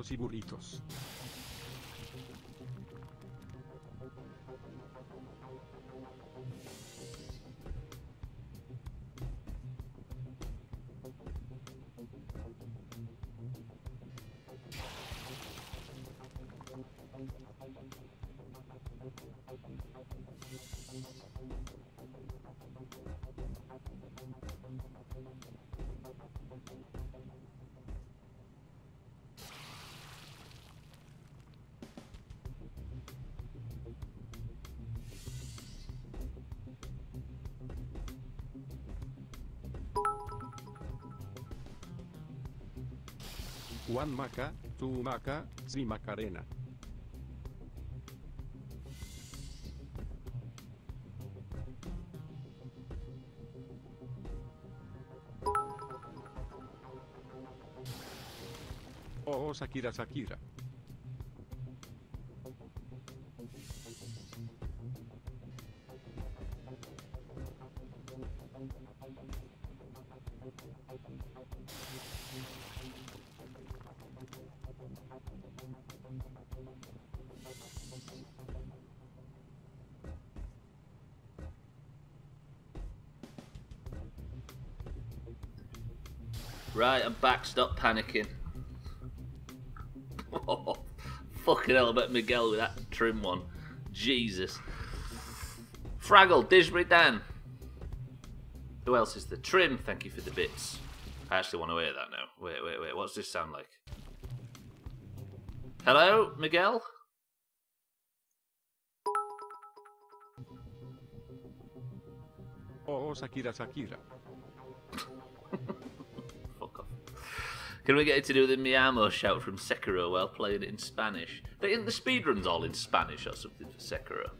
Tacos y burritos. Juan Maca, tu Maca, si Macarena. Oh, Sakira Sakira. Right, I'm back. Stop panicking. Oh, fucking hell, I bet Miguel with that trim one. Jesus. Fraggle, Disbury Dan. Who else is the trim? Thank you for the bits. I actually want to hear that now. Wait, wait, wait. What's this sound like? Hello, Miguel? Oh, oh Shakira Shakira. Can we get it to do the Miyamo shout from Sekiro while playing it in Spanish? But in the speedrun's all in Spanish or something for Sekiro.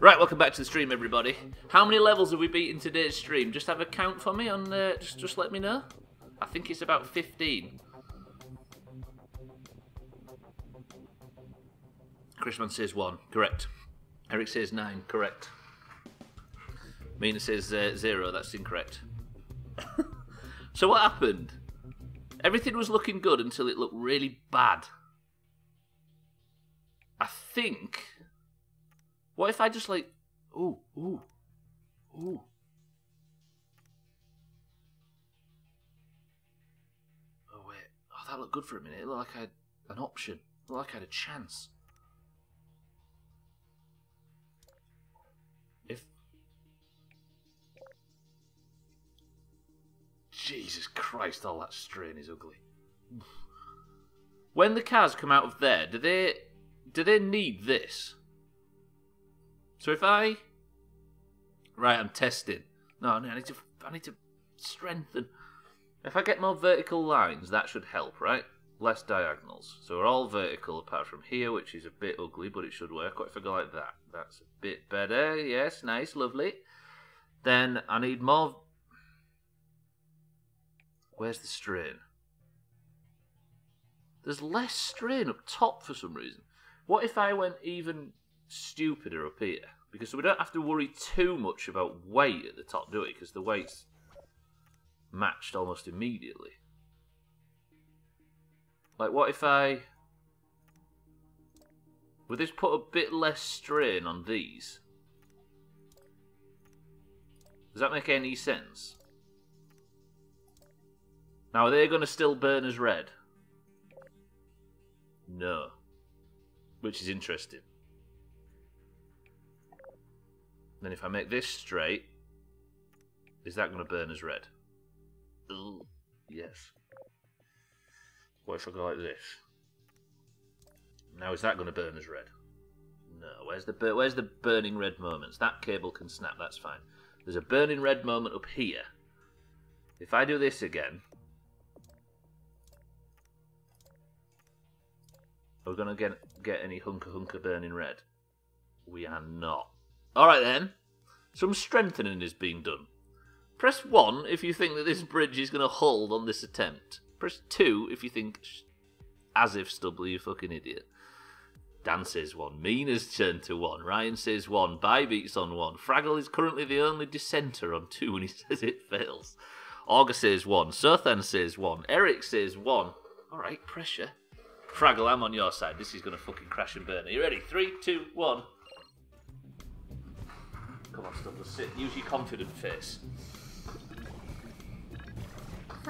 Right, welcome back to the stream, everybody. How many levels have we beat in today's stream? Just have a count for me on. Uh, just, just let me know. I think it's about 15. Chrisman says one, correct. Eric says nine, correct. Mina says uh, zero, that's incorrect. so what happened? Everything was looking good until it looked really bad. I think. What if I just like. Ooh, ooh, ooh. Oh, wait. Oh, that looked good for a minute. It looked like I had an option. It looked like I had a chance. Jesus Christ, all that strain is ugly. When the cars come out of there, do they do they need this? So if I right, I'm testing. No, no, I need to I need to strengthen. If I get more vertical lines, that should help, right? Less diagonals. So we're all vertical apart from here, which is a bit ugly, but it should work. What if I go like that? That's a bit better. Yes, nice, lovely. Then I need more... Where's the strain? There's less strain up top for some reason. What if I went even stupider up here? Because we don't have to worry too much about weight at the top, do we? Because the weight's matched almost immediately. Like, what if I... Would this put a bit less strain on these? Does that make any sense? Now, are they going to still burn as red? No. Which is interesting. Then if I make this straight, is that going to burn as red? Ooh, yes. What if I go like this? Now is that going to burn as red? No. Where's the bur- where's the burning red moments? That cable can snap. That's fine. There's a burning red moment up here. If I do this again, are we going to get get any hunker hunker burning red? We are not. All right then. Some strengthening is being done. Press 1 if you think that this bridge is going to hold on this attempt. Press 2 if you think, as if Stubble, you fucking idiot. Dan says 1. Mina's turned to 1. Ryan says 1. Bybeat's on 1. Fraggle is currently the only dissenter on 2 and he says it fails. Augur says 1. Sothan says 1. Eric says 1. Alright, pressure. Fraggle, I'm on your side. This is going to fucking crash and burn. Are you ready? Three, two, one. Come on, Stubble, sit. Use your confident face.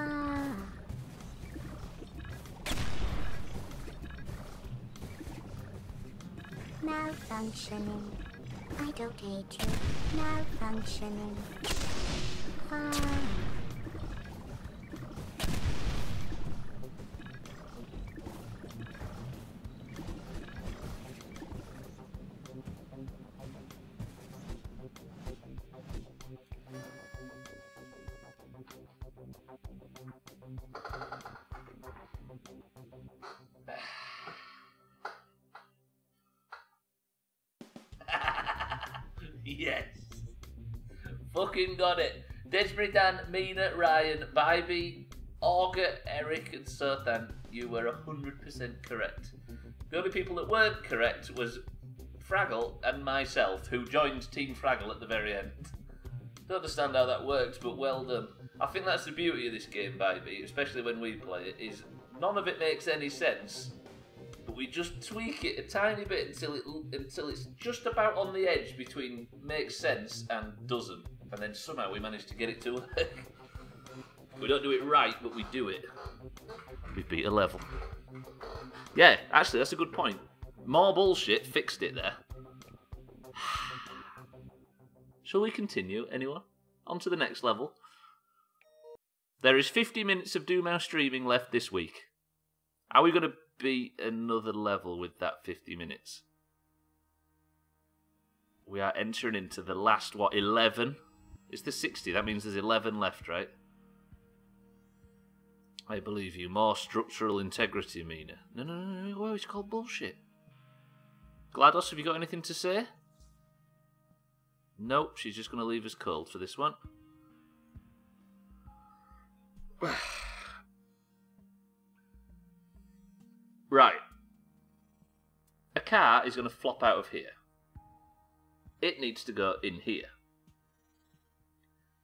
Malfunctioning. I don't hate you. Malfunctioning. Ah. got it. Desbury Dan, Mina, Ryan, Bybee, Augur, Eric, and Sothan. You were 100% correct. The only people that weren't correct was Fraggle and myself, who joined Team Fraggle at the very end. Don't understand how that works, but well done. I think that's the beauty of this game, Bybee, especially when we play it, is none of it makes any sense. But we just tweak it a tiny bit until it until it's just about on the edge between makes sense and doesn't. And then somehow we manage to get it to work. we don't do it right, but we do it. We beat a level. Yeah, actually, that's a good point. More bullshit fixed it there. Shall we continue, anyone? On to the next level. There is 50 minutes of Doom streaming left this week. Are we going to beat another level with that 50 minutes? We are entering into the last, what, 11? It's the 60. That means there's 11 left, right? I believe you. More structural integrity, Mina. No, no, no, no. Well, it's called bullshit. GLaDOS, have you got anything to say? Nope, she's just going to leave us cold for this one. right. A car is going to flop out of here. It needs to go in here.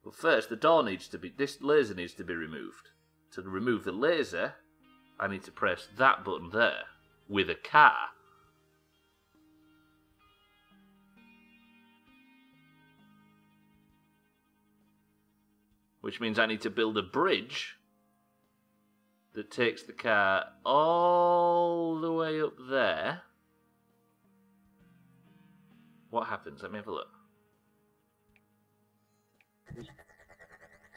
But first, the door needs to be. This laser needs to be removed. To remove the laser, I need to press that button there with a car. Which means I need to build a bridge that takes the car all the way up there. What happens? Let me have a look.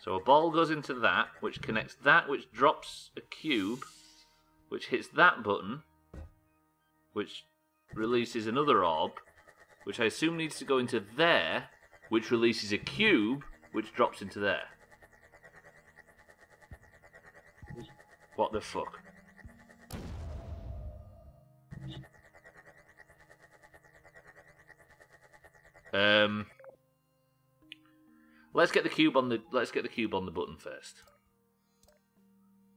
So a ball goes into that, which connects that, which drops a cube, which hits that button, which releases another orb, which I assume needs to go into there, which releases a cube, which drops into there. What the fuck? Um, let's get the cube on the let's get the cube on the button first.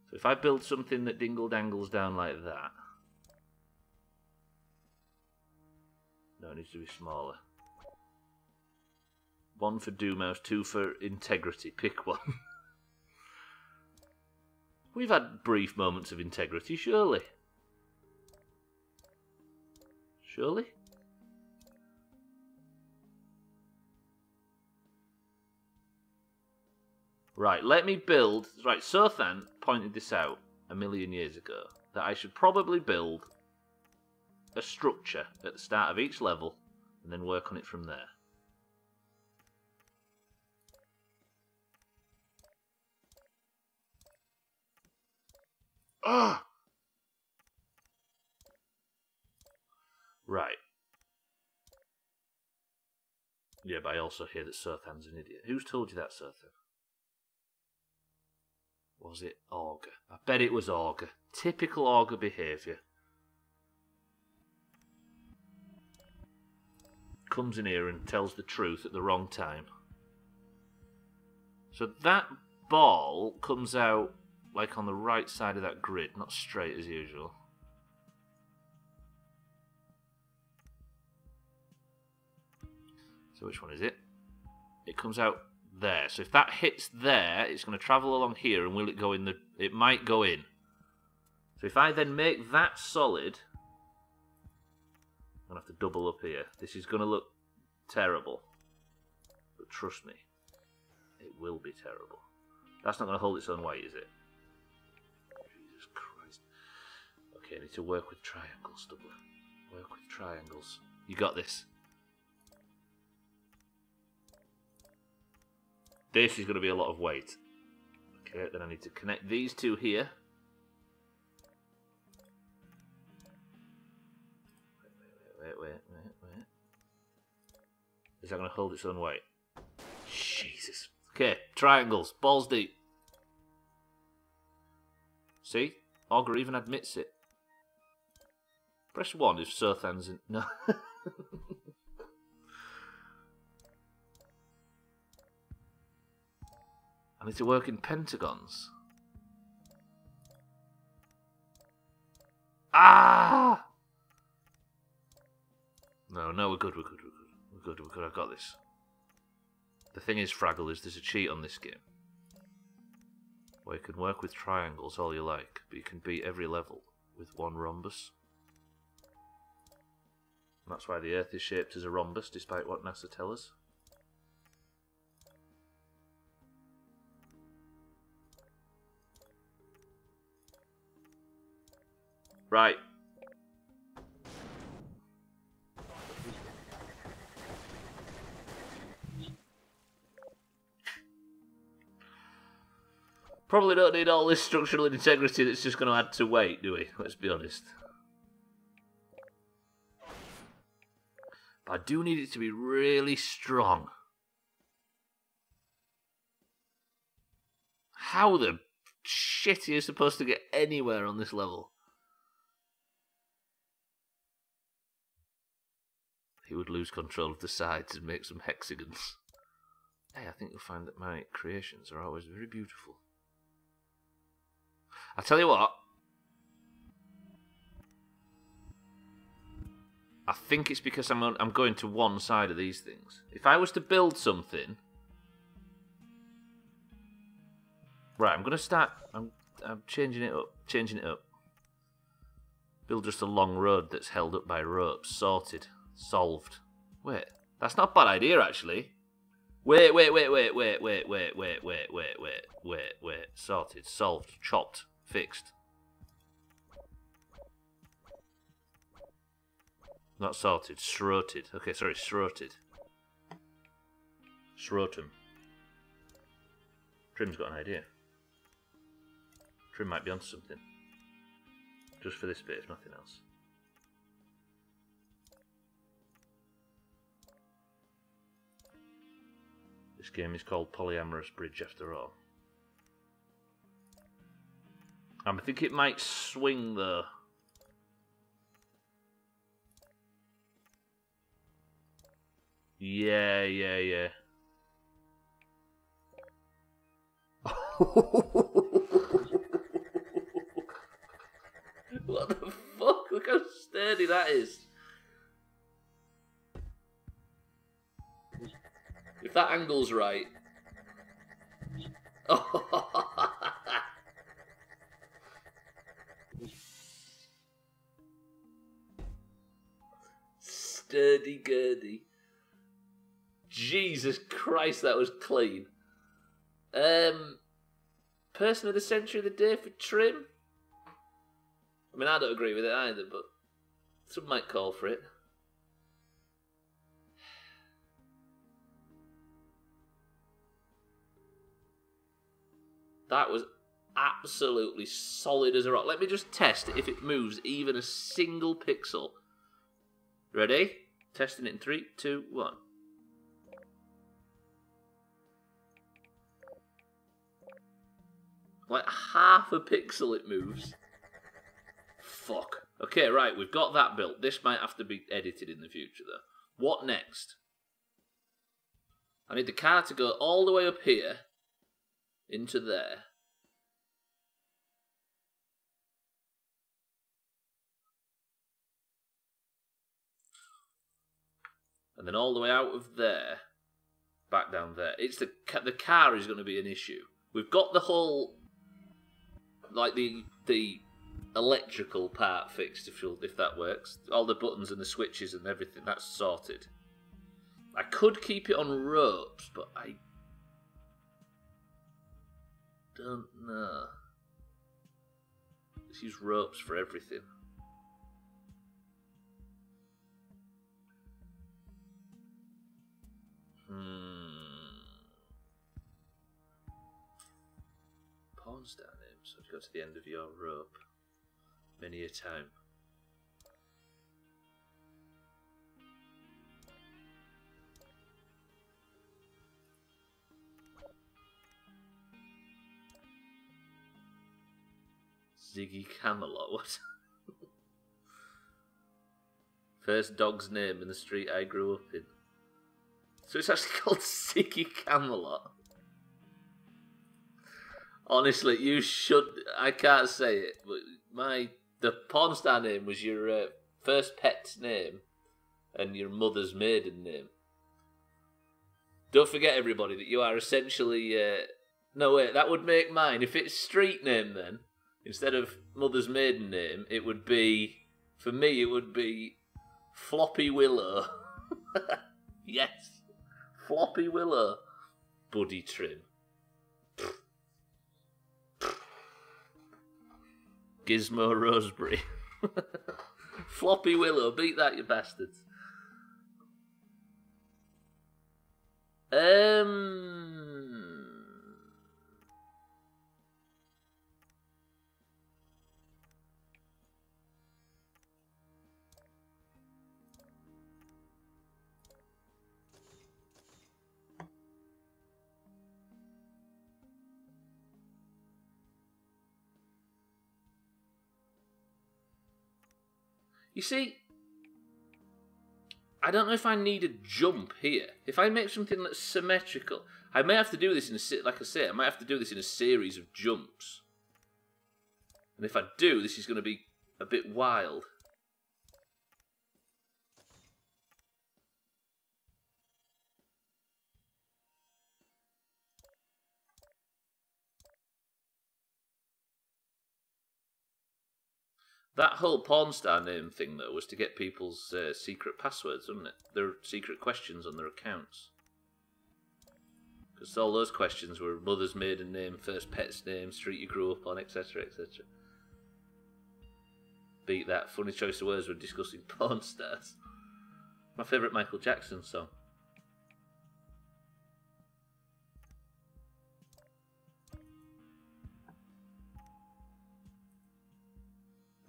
So if I build something that dingle dangles down like that, no, it needs to be smaller. One for Mouse, two for integrity. Pick one. We've had brief moments of integrity, surely. Surely? Right, let me build. Right, Sothan pointed this out a million years ago that I should probably build a structure at the start of each level and then work on it from there. Ah! Right. Yeah, but I also hear that Sothan's an idiot. Who's told you that, Sothan? Was it Augur? I bet it was Augur. Typical Augur behaviour. Comes in here and tells the truth at the wrong time. So that ball comes out like on the right side of that grid, not straight as usual. So which one is it? It comes out there. So if that hits there, it's going to travel along here, and will it go in the... It might go in. So if I then make that solid... I'm going to have to double up here. This is going to look terrible. But trust me, it will be terrible. That's not going to hold its own weight, is it? Jesus Christ. Okay, I need to work with triangles, Douglas. Work with triangles. You got this. This is going to be a lot of weight. Okay, then I need to connect these two here. Wait, wait, wait, wait, wait. Wait. Is that going to hold its own weight? Jesus. Okay, triangles. Balls deep. See? Augur even admits it. Press 1 if Sothan's in... No. I need to work in pentagons. Ah! No, no, we're good, we're good, we're good. We're good, we're good, I've got this. The thing is, Fraggle, is there's a cheat on this game. Where you can work with triangles all you like, but you can beat every level with one rhombus. That's why the Earth is shaped as a rhombus, despite what NASA tell us. Right. Probably don't need all this structural integrity that's just going to add to weight, do we? Let's be honest. I do need it to be really strong. How the shit are you supposed to get anywhere on this level? He would lose control of the sides and make some hexagons. Hey, I think you'll find that my creations are always very beautiful. I tell you what, I think it's because I'm on, I'm going to one side of these things. If I was to build something, right, I'm going to start. I'm I'm changing it up, changing it up. Build just a long road that's held up by ropes. Sorted, solved. Wait, that's not a bad idea actually. Wait, wait, wait, wait, wait, wait, wait, wait, wait, wait, wait, wait, wait. Sorted, solved, chopped, fixed. Not salted, shroted. Okay, sorry, shroted. Shrotum. Trim's got an idea. Trim might be onto something. Just for this bit, if nothing else. Game is called Polyamorous Bridge after all. Um, I think it might swing though. Yeah, yeah, yeah. what the fuck? Look how sturdy that is. If that angle's right. Sturdy girdy. Jesus Christ, that was clean. Um, person of the century of the day for trim. I mean, I don't agree with it either, but some might call for it. That was absolutely solid as a rock. Let me just test if it moves even a single pixel. Ready? Testing it in three, two, one. Like half a pixel it moves. Fuck. Okay, right, we've got that built. This might have to be edited in the future, though. What next? I need the car to go all the way up here into there. And then all the way out of there, back down there. It's the the car is going to be an issue. We've got the whole, like the the electrical part fixed if if that works. All the buttons and the switches and everything that's sorted. I could keep it on ropes, but I don't know. Let's use ropes for everything. Hmm. Pawn star name, so go to the end of your rope. Many a time. Ziggy Camelot. What? First dog's name in the street I grew up in. So it's actually called Ziggy Camelot. Honestly, you should. I can't say it, but my the porn star name was your uh, first pet's name and your mother's maiden name. Don't forget, everybody, that you are essentially. Uh, no, wait, that would make mine. If it's street name, then instead of mother's maiden name, it would be. For me, it would be Floppy Willow. yes, Floppy Willow. Buddy Trim. Gizmo Roseberry. Floppy Willow, beat that, you bastards. Um. You see, I don't know if I need a jump here. If I make something that's symmetrical, I may have to do this in a like I say, I might have to do this in a series of jumps. And if I do, this is going to be a bit wild. That whole porn star name thing, though, was to get people's uh, secret passwords, wasn't it? Their secret questions on their accounts. Because all those questions were mother's maiden name, first pet's name, street you grew up on, etc., etc. Beat that. Funny choice of words when discussing porn stars. My favourite Michael Jackson song.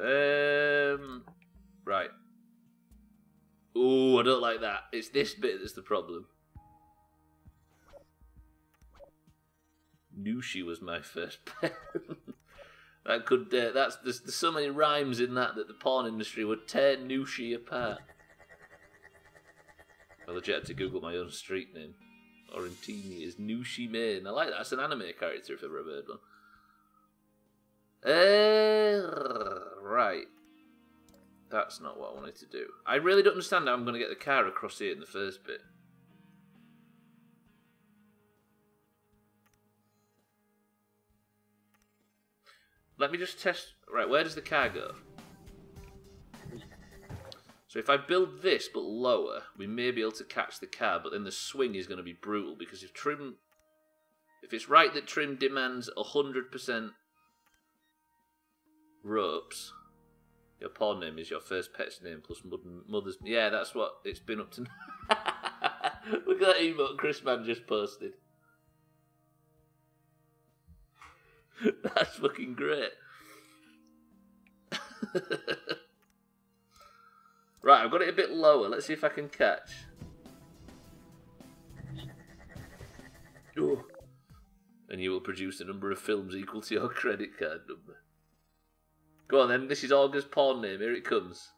Um, right. Ooh, I don't like that. It's this bit that's the problem. Knew she was my first pet. That could. Uh, that's there's, there's so many rhymes in that that the porn industry would tear Nushi apart. I legit had to Google my own street name. Orentini is Nushi Main. I like that. That's an anime character if I've ever heard one. Uh, right. That's not what I wanted to do. I really don't understand how I'm going to get the car across here in the first bit. Let me just test. Right, where does the car go? So if I build this but lower, we may be able to catch the car, but then the swing is going to be brutal because if trim, if it's right that trim demands hundred percent ropes, your porn name is your first pet's name plus mother's. Yeah, that's what it's been up to. Look at that emote Chris Man just posted. that's fucking great. Right, I've got it a bit lower. Let's see if I can catch. Oh. And you will produce a number of films equal to your credit card number. Go on then, this is Olga's porn name. Here it comes.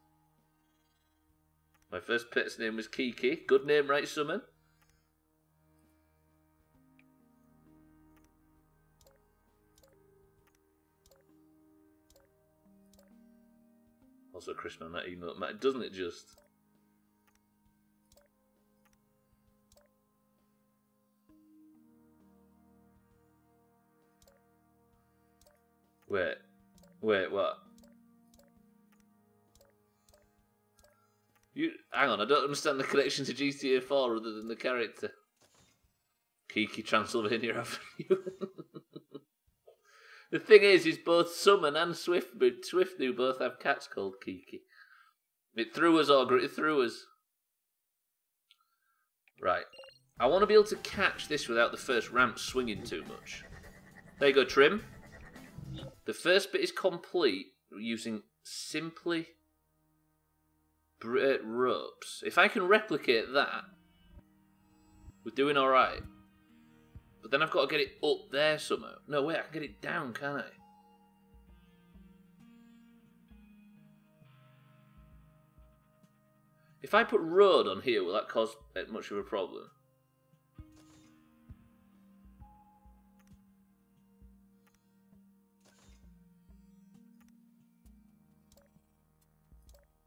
My first pet's name was Kiki. Good name, right, Summon? Also, Christmas that emote, doesn't it just? Wait, wait, what? You hang on, I don't understand the connection to GTA 4 other than the character. Kiki Transylvania Avenue. The thing is, is both Summon and Swift, Swift do both have cats called Kiki. It threw us, Augur, it threw us. Right. I want to be able to catch this without the first ramp swinging too much. There you go, Trim. The first bit is complete using simply uh, ropes. If I can replicate that, we're doing alright. But then I've got to get it up there somehow. No, wait, I can get it down, can I? If I put road on here, will that cause much of a problem?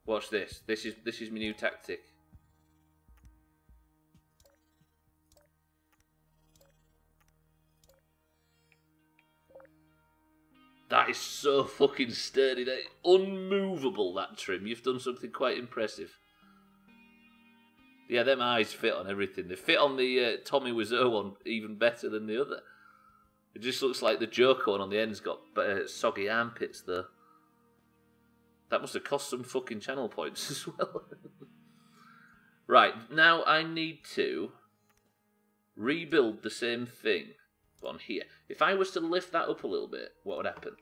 Watch this. This is this is my new tactic. That is so fucking sturdy. That unmovable. That trim. You've done something quite impressive. Yeah, them eyes fit on everything. They fit on the uh, Tommy Wiseau one even better than the other. It just looks like the Joker one on the end's got uh, soggy armpits though. That must have cost some fucking channel points as well. right, now I need to rebuild the same thing on here. If I was to lift that up a little bit, what would happen?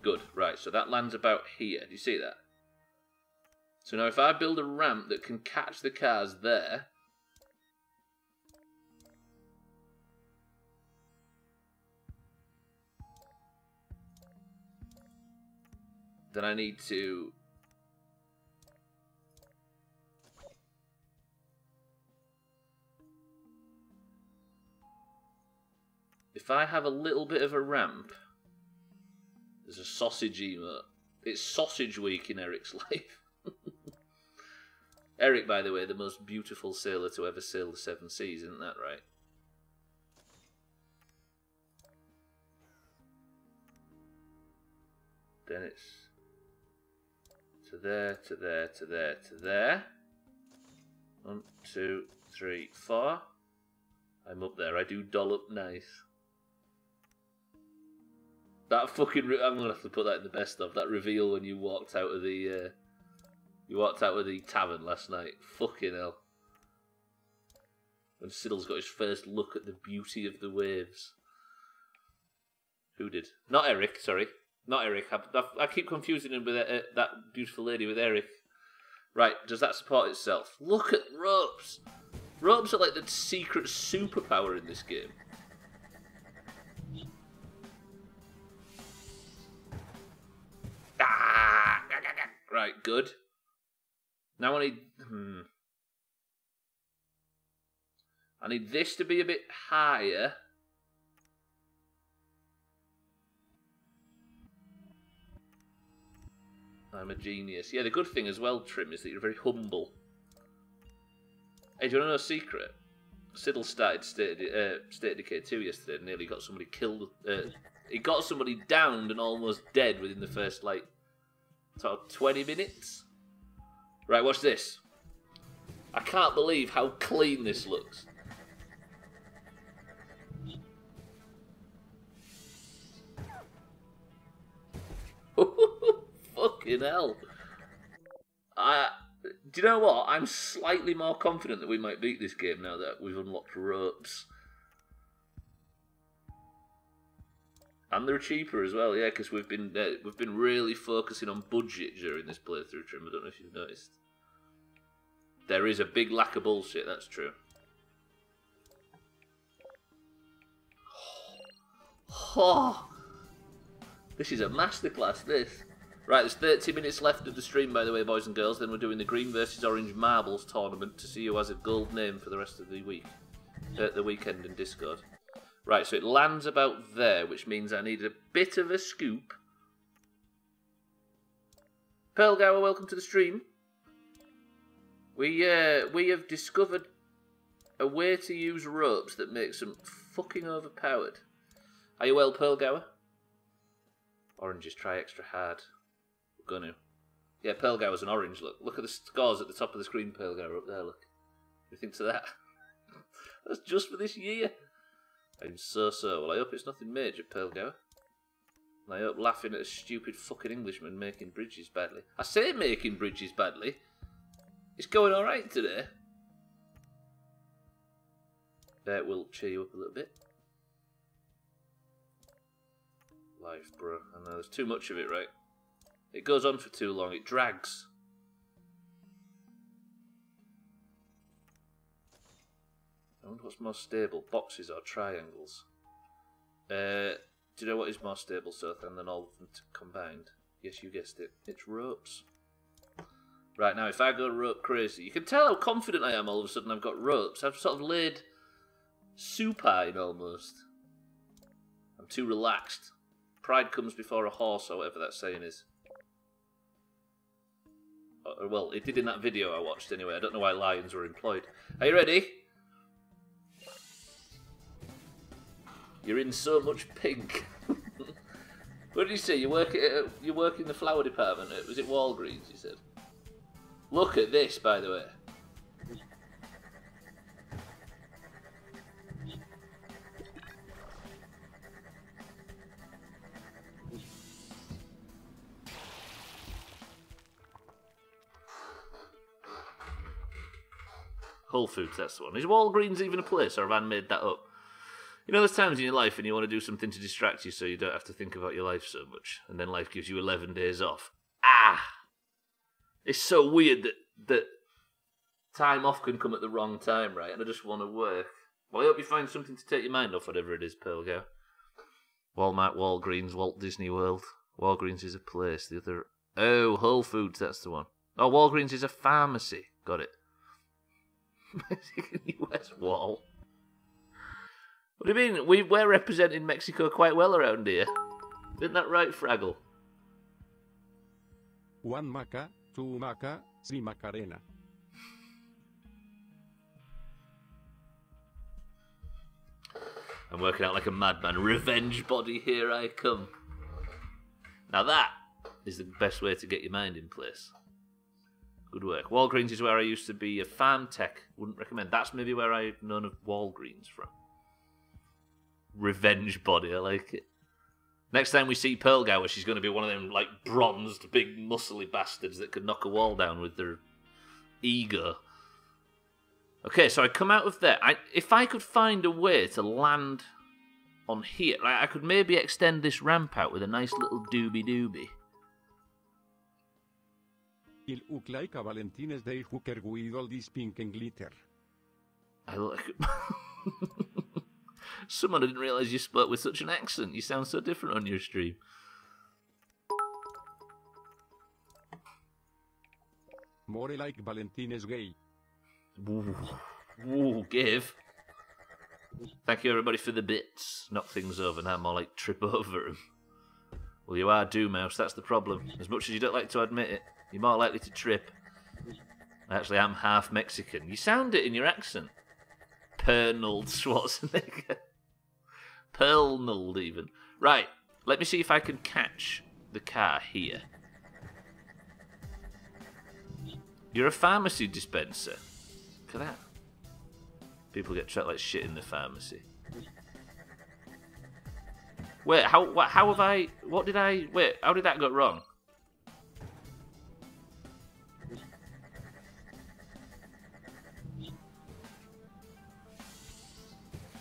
Good, right, so that lands about here. Do you see that? So now if I build a ramp that can catch the cars there, then I need to If I have a little bit of a ramp, there's a sausage emote. It's sausage week in Eric's life. Eric, by the way, the most beautiful sailor to ever sail the seven seas, isn't that right? Then it's to there, to there, to there, to there. One, two, three, four. I'm up there. I do dollop nice. That fucking. I'm gonna have to put that in the best of that reveal when you walked out of the. Uh, you walked out of the tavern last night. Fucking hell. When Siddle's got his first look at the beauty of the waves. Who did? Not Eric. Sorry, not Eric. I, I, keep confusing him with uh, that beautiful lady with Eric. Right, does that support itself? Look at ropes. Ropes are like the secret superpower in this game. Ah! Right, good. Now I need. Hmm. I need this to be a bit higher. I'm a genius. Yeah, the good thing as well, Trim, is that you're very humble. Hey, do you want to know a secret? Siddle started State, uh, State Decay 2 yesterday and nearly got somebody killed. Uh, he got somebody downed and almost dead within the first, like, sort of 20 minutes. Right, watch this. I can't believe how clean this looks. Fucking hell. I, do you know what? I'm slightly more confident that we might beat this game now that we've unlocked ropes. And they're cheaper as well, yeah, because we've been uh, we've been really focusing on budget during this playthrough. Trim, I don't know if you've noticed. There is a big lack of bullshit. That's true. Oh, this is a masterclass. This. Right, there's 30 minutes left of the stream, by the way, boys and girls. Then we're doing the green versus orange marbles tournament to see who has a gold name for the rest of the week, uh, the weekend in Discord. Right, so it lands about there, which means I need a bit of a scoop. Pearlgower, welcome to the stream. We uh, we have discovered a way to use ropes that makes them fucking overpowered. Are you well, Pearlgower? Oranges try extra hard. Gonna. Yeah, Pearlgower's an orange. Look, look at the scores at the top of the screen. Pearlgower up there. Look. Think to that? That's just for this year. I'm so so. Well, I hope it's nothing major, Pearlgower. And I hope laughing at a stupid fucking Englishman making bridges badly. I say making bridges badly. It's going alright today. That will cheer you up a little bit. Life, bro. I know there's too much of it, right? It goes on for too long. It drags. I wonder what's more stable, boxes or triangles? Uh, do you know what is more stable, Sothan, than all of them combined? Yes, you guessed it. It's ropes. Right, now if I go rope crazy, you can tell how confident I am all of a sudden I've got ropes. I've sort of laid supine almost. I'm too relaxed. Pride comes before a horse, or whatever that saying is. Uh, well, it did in that video I watched anyway. I don't know why lions were employed. Are you ready? You're in so much pink. what did you say? You work at, you work in the flower department. Was it Walgreens? You said. Look at this, by the way. Whole Foods, that's the one. Is Walgreens even a place, or have I made that up? You know, there's times in your life and you want to do something to distract you so you don't have to think about your life so much, and then life gives you 11 days off. Ah! It's so weird that, that time off can come at the wrong time, right? And I just want to work. Well, I hope you find something to take your mind off, whatever it is, Pearl Walmart, Walgreens, Walt Disney World. Walgreens is a place. The other. Oh, Whole Foods, that's the one. Oh, Walgreens is a pharmacy. Got it. Mexican US wall. What do you mean? We, we're representing Mexico quite well around here. Isn't that right, Fraggle? One maca, two maca, three macarena. I'm working out like a madman. Revenge body, here I come. Now that is the best way to get your mind in place. Good work. Walgreens is where I used to be a farm tech. Wouldn't recommend. That's maybe where I've known of Walgreens from. Revenge body, I like it. Next time we see Pearlgower, she's going to be one of them like bronzed, big, muscly bastards that could knock a wall down with their ego. Okay, so I come out of there. I, if I could find a way to land on here, like I could maybe extend this ramp out with a nice little doobie doobie. Il uklaika Valentines dei hooker guidol dis pink and glitter. I look. Someone I didn't realise you spoke with such an accent. You sound so different on your stream. More like Valentin is gay. Ooh, Ooh, give. Thank you everybody for the bits. Knock things over now, more like trip over them. Well, you are do mouse. That's the problem. As much as you don't like to admit it, you're more likely to trip. Actually, I'm half Mexican. You sound it in your accent. Pernald Schwarzenegger. Pernald, even. Right, let me see if I can catch the car here. You're a pharmacy dispenser. Look at that. People get treated like shit in the pharmacy. Wait, how what, how have I? What did I? Wait, how did that go wrong?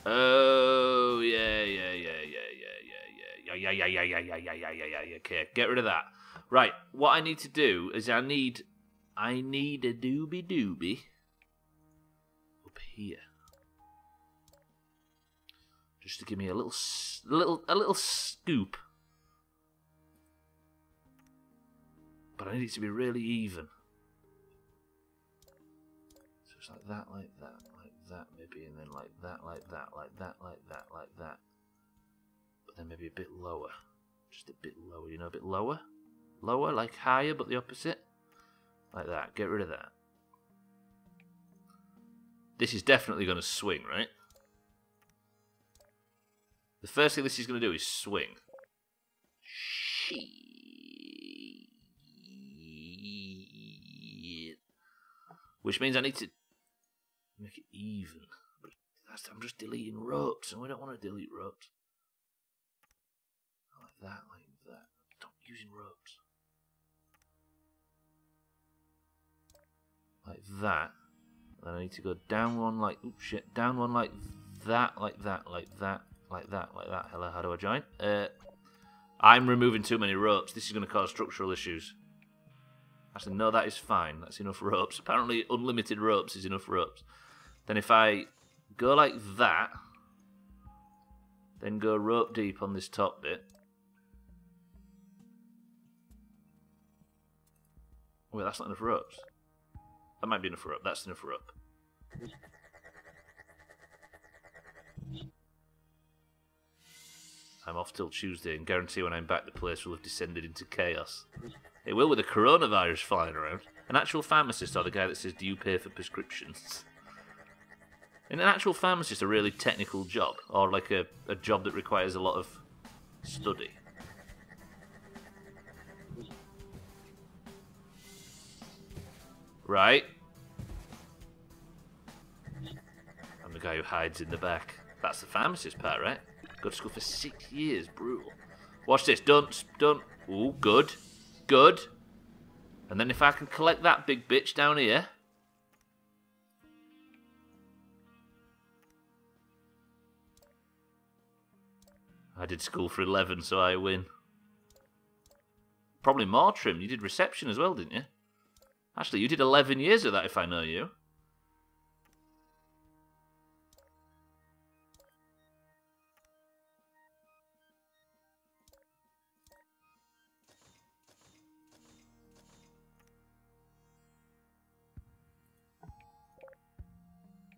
Oh yeah, yeah, yeah, yeah, yeah, yeah, yeah, yeah, yeah, yeah, yeah, yeah, yeah, yeah, yeah, yeah, yeah. Okay, get rid of that. Right, what I need to do is I need, I need a doobie doobie up here, just to give me a little, little, a little scoop. But I need it to be really even. Like that, like that, like that, maybe, and then like that, like that, like that, like that, like that. But then maybe a bit lower. Just a bit lower, you know, a bit lower? Lower, like higher, but the opposite? Like that. Get rid of that. This is definitely going to swing, right? The first thing this is going to do is swing. Which means I need to make it even. That's, I'm just deleting ropes, and we don't want to delete ropes. Like that, like that. Stop using ropes. Like that. Then I need to go down one like, oops, shit, down one like that, like that, like that, like that, like that. Hello, how do I join? Uh, I'm removing too many ropes. This is going to cause structural issues. Actually, no, that is fine. That's enough ropes. Apparently, unlimited ropes is enough ropes. Then if I go like that, then go rope deep on this top bit. Wait, that's not enough ropes. That might be enough rope. That's enough rope. I'm off till Tuesday and guarantee when I'm back the place will have descended into chaos. It will with the coronavirus flying around. An actual pharmacist or the guy that says, Do you pay for prescriptions? And an actual pharmacist is a really technical job, or like a, a job that requires a lot of study. Right? I'm the guy who hides in the back. That's the pharmacist part, right? Go to school for six years, brutal. Watch this, don't, don't. Ooh, good, good. And then if I can collect that big bitch down here. I did school for 11, so I win. Probably more trim. You did reception as well, didn't you? Actually, you did 11 years of that, if I know you.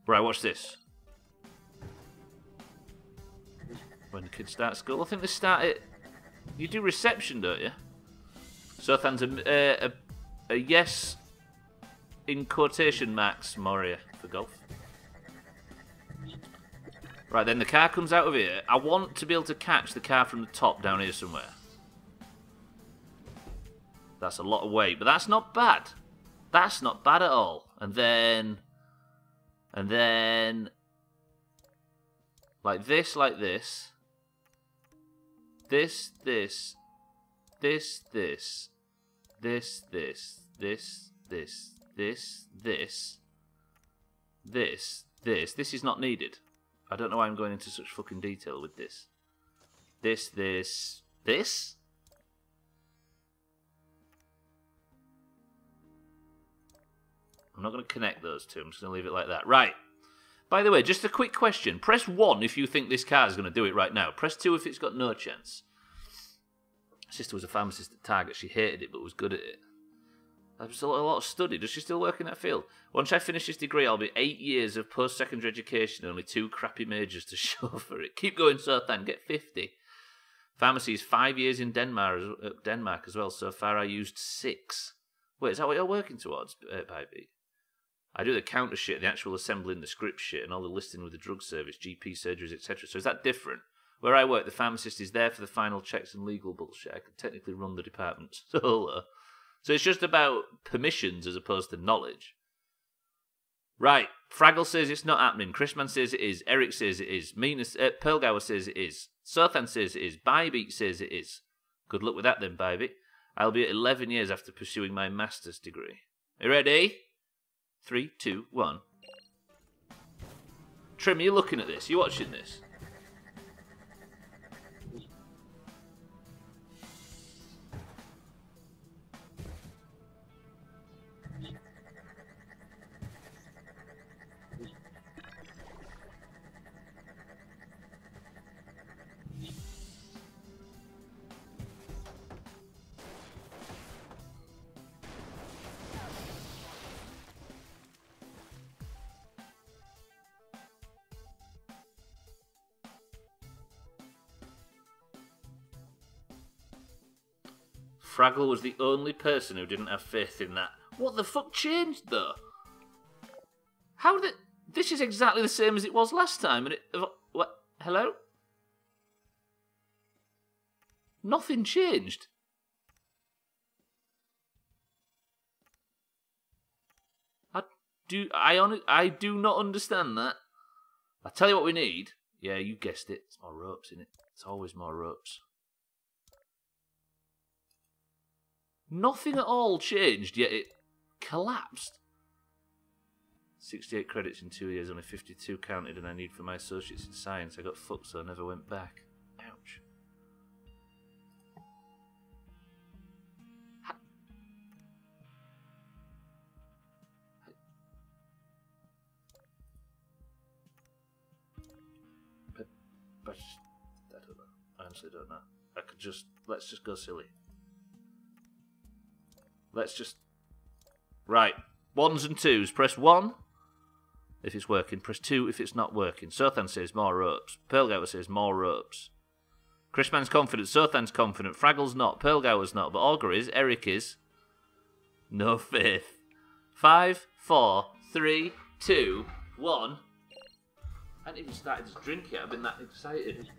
Right, watch this. When kids start school, I think they start it. You do reception, don't you? So a, uh, a, a yes in quotation marks, Moria for golf. Right, then the car comes out of here. I want to be able to catch the car from the top down here somewhere. That's a lot of weight, but that's not bad. That's not bad at all. And then and then like this, like this, this, this, this, this, this, this, this, this, this, this, this, this. This is not needed. I don't know why I'm going into such fucking detail with this. This, this, this. I'm not going to connect those two. I'm just going to leave it like that. Right. By the way, just a quick question. Press 1 if you think this car is going to do it right now. Press 2 if it's got no chance. My sister was a pharmacist at Target. She hated it but was good at it. Was a lot, of study. Does she still work in that field? Once I finish this degree, I'll be eight years of post secondary education only two crappy majors to show for it. Keep going, Sothan. Get 50. Pharmacy is five years in Denmark, uh, Denmark as well. So far, I used six. Wait, is that what you're working towards, uh, Pipey? I do the counter shit, the actual assembling the script shit, and all the listing with the drug service, GP surgeries, etc. So is that different? Where I work, the pharmacist is there for the final checks and legal bullshit. I can technically run the department solo. So it's just about permissions as opposed to knowledge. Right. Fraggle says it's not happening. Chrisman says it is. Eric says it is. Mina, uh, says it is. Sothan says it is. Bybeat says it is. Good luck with that then, Bybeat. I'll be at 11 years after pursuing my master's degree. You ready? Three, two, one. Trim, are looking at this? You're watching this? Fraggle was the only person who didn't have faith in that. What the fuck changed though? How did this is exactly the same as it was last time, and it what? Hello? Nothing changed. I do I on I do not understand that. I tell you what we need. Yeah, you guessed it. It's more ropes in it. It's always more ropes. Nothing at all changed, yet it collapsed. 68 credits in two years, only 52 counted, and I need for my associates in science. I got fucked, so I never went back. Ouch. But I don't know. I honestly don't know. I could just let's just go silly. Let's just right ones and twos. Press one if it's working. Press two if it's not working. Sothan says more ropes. Pearlgower says more ropes. Chrisman's confident. Sothan's confident. Fraggle's not. Pearlgower's not. But Augur is. Eric is. No faith. Five, four, three, two, one. I hadn't even started to drink yet. I've been that excited.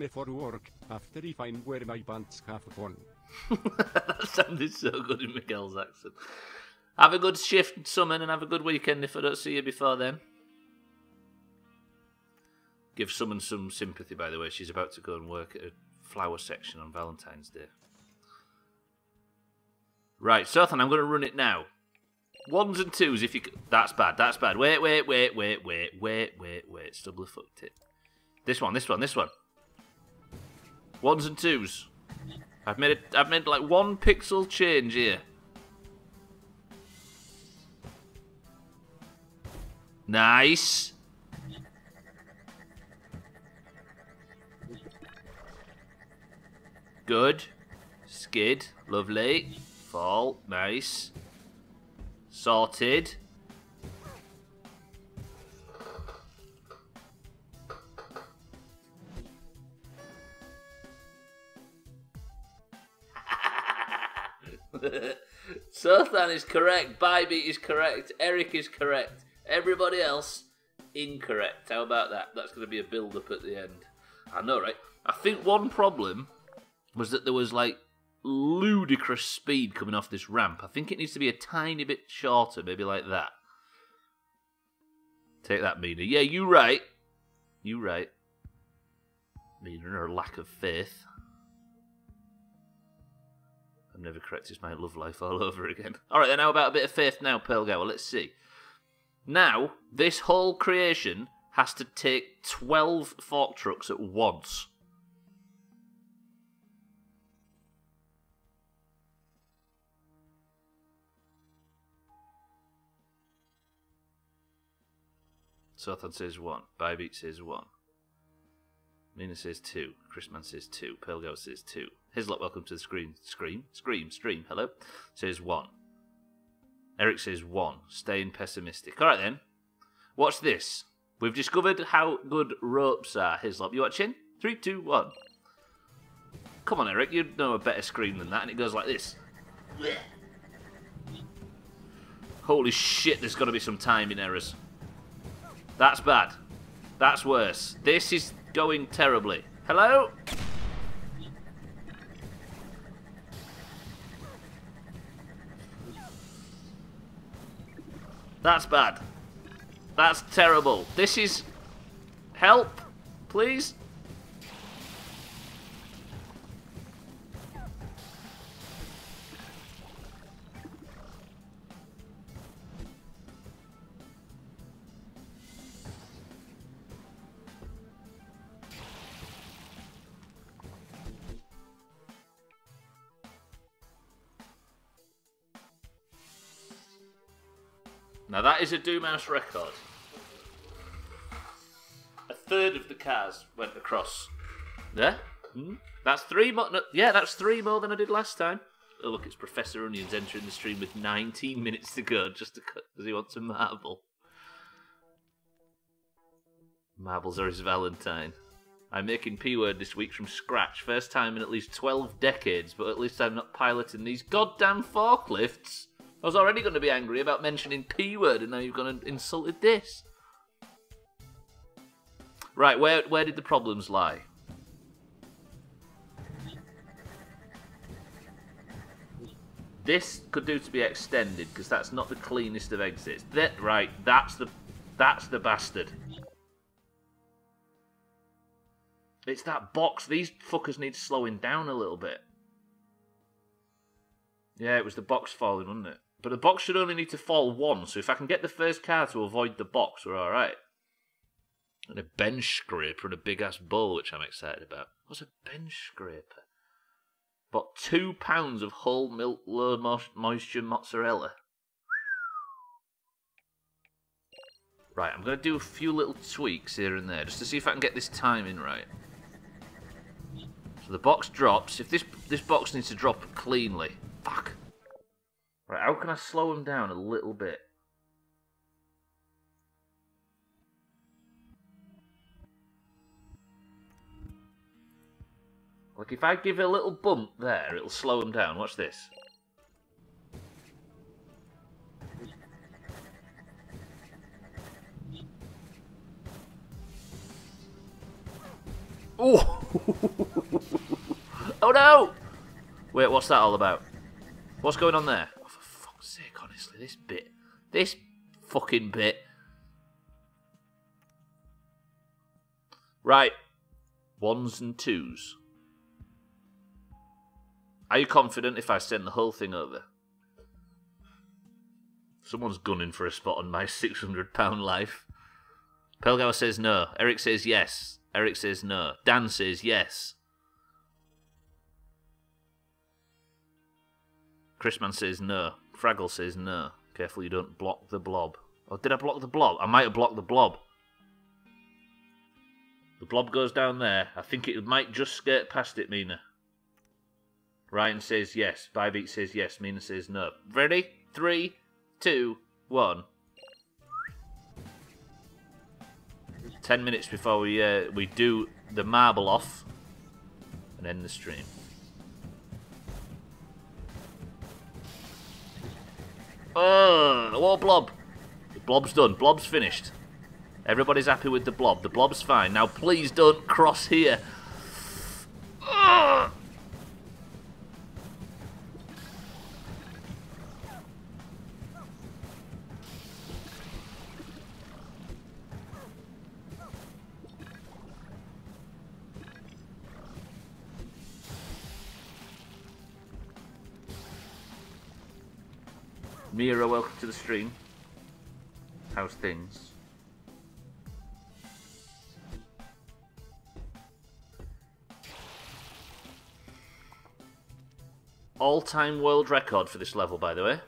Time for work, after I find where my pants have gone. that sounded so good in Miguel's accent. Have a good shift, Summon, and have a good weekend if I don't see you before then. Give Summon some sympathy, by the way. She's about to go and work at a flower section on Valentine's Day. Right, Sothan, I'm going to run it now. Ones and twos if you... That's bad, that's bad. Wait, wait, wait, wait, wait, wait, wait, wait. Stubbler fucked it. This one, this one, this one. Ones and twos. I've made it. I've made like one pixel change here. Nice. Good. Skid. Lovely. Fall. Nice. Sorted. Sothan is correct. Bybeat is correct. Eric is correct. Everybody else incorrect. How about that? That's going to be a build up at the end. I know, right? I think one problem was that there was like ludicrous speed coming off this ramp. I think it needs to be a tiny bit shorter, maybe like that. Take that, Mina. Yeah, you right. You right. Mina, her lack of faith. I'm never corrected my love life all over again. All right, then. How about a bit of faith now, Pearl Gower? Let's see. Now, this whole creation has to take 12 fork trucks at once. Sothan says one. Bybeat says one. Nina says two. Chrisman says two. Pearl Pelgo says two. Hislop, welcome to the screen. Scream? Scream, stream, hello. Says one. Eric says one. Staying pessimistic. Alright then. Watch this. We've discovered how good ropes are. Hislop, you watching? Three, two, one. Come on, Eric, you know a better scream than that, and it goes like this. Holy shit, there's got to be some timing errors. That's bad. That's worse. This is going terribly. Hello? That's bad. That's terrible. This is... Help, please? Now that is a Doomhaus record. A third of the cars went across. There. Hmm? That's three more. No, yeah, that's three more than I did last time. Oh look, it's Professor Onions entering the stream with 19 minutes to go, just because he wants a marble. Marbles are his Valentine. I'm making P word this week from scratch. First time in at least 12 decades, but at least I'm not piloting these goddamn forklifts. I was already going to be angry about mentioning P word, and now you've gone and insulted this. Right, where where did the problems lie? This could do to be extended because that's not the cleanest of exits. That right, that's the that's the bastard. It's that box. These fuckers need slowing down a little bit. Yeah, it was the box falling, wasn't it? But the box should only need to fall once, so if I can get the first car to avoid the box, we're alright. And a bench scraper and a big ass bowl, which I'm excited about. What's a bench scraper? But two pounds of whole milk low moisture mozzarella. Right, I'm going to do a few little tweaks here and there, just to see if I can get this timing right. So the box drops. If this this box needs to drop cleanly. Fuck. Right, how can I slow him down a little bit? Like if I give it a little bump there, it'll slow him down. Watch this. Oh! oh no! Wait, what's that all about? What's going on there? This bit, this fucking bit. Right, ones and twos. Are you confident if I send the whole thing over? Someone's gunning for a spot on my £600 life. Pelgauer says no. Eric says yes. Eric says no. Dan says yes. Chrisman says no. Fraggle says no. Careful you don't block the blob. Oh, did I block the blob? I might have blocked the blob. The blob goes down there. I think it might just skirt past it, Mina. Ryan says yes. Bybeat says yes. Mina says no. Ready? Three, two, one. Ten minutes before we uh, we do the marble off and end the stream. Oh, what blob? The blob's done. Blob's finished. Everybody's happy with the blob. The blob's fine. Now please don't cross here. Ah. Mira, welcome to the stream. How's things? All-time world record for this level, by the way.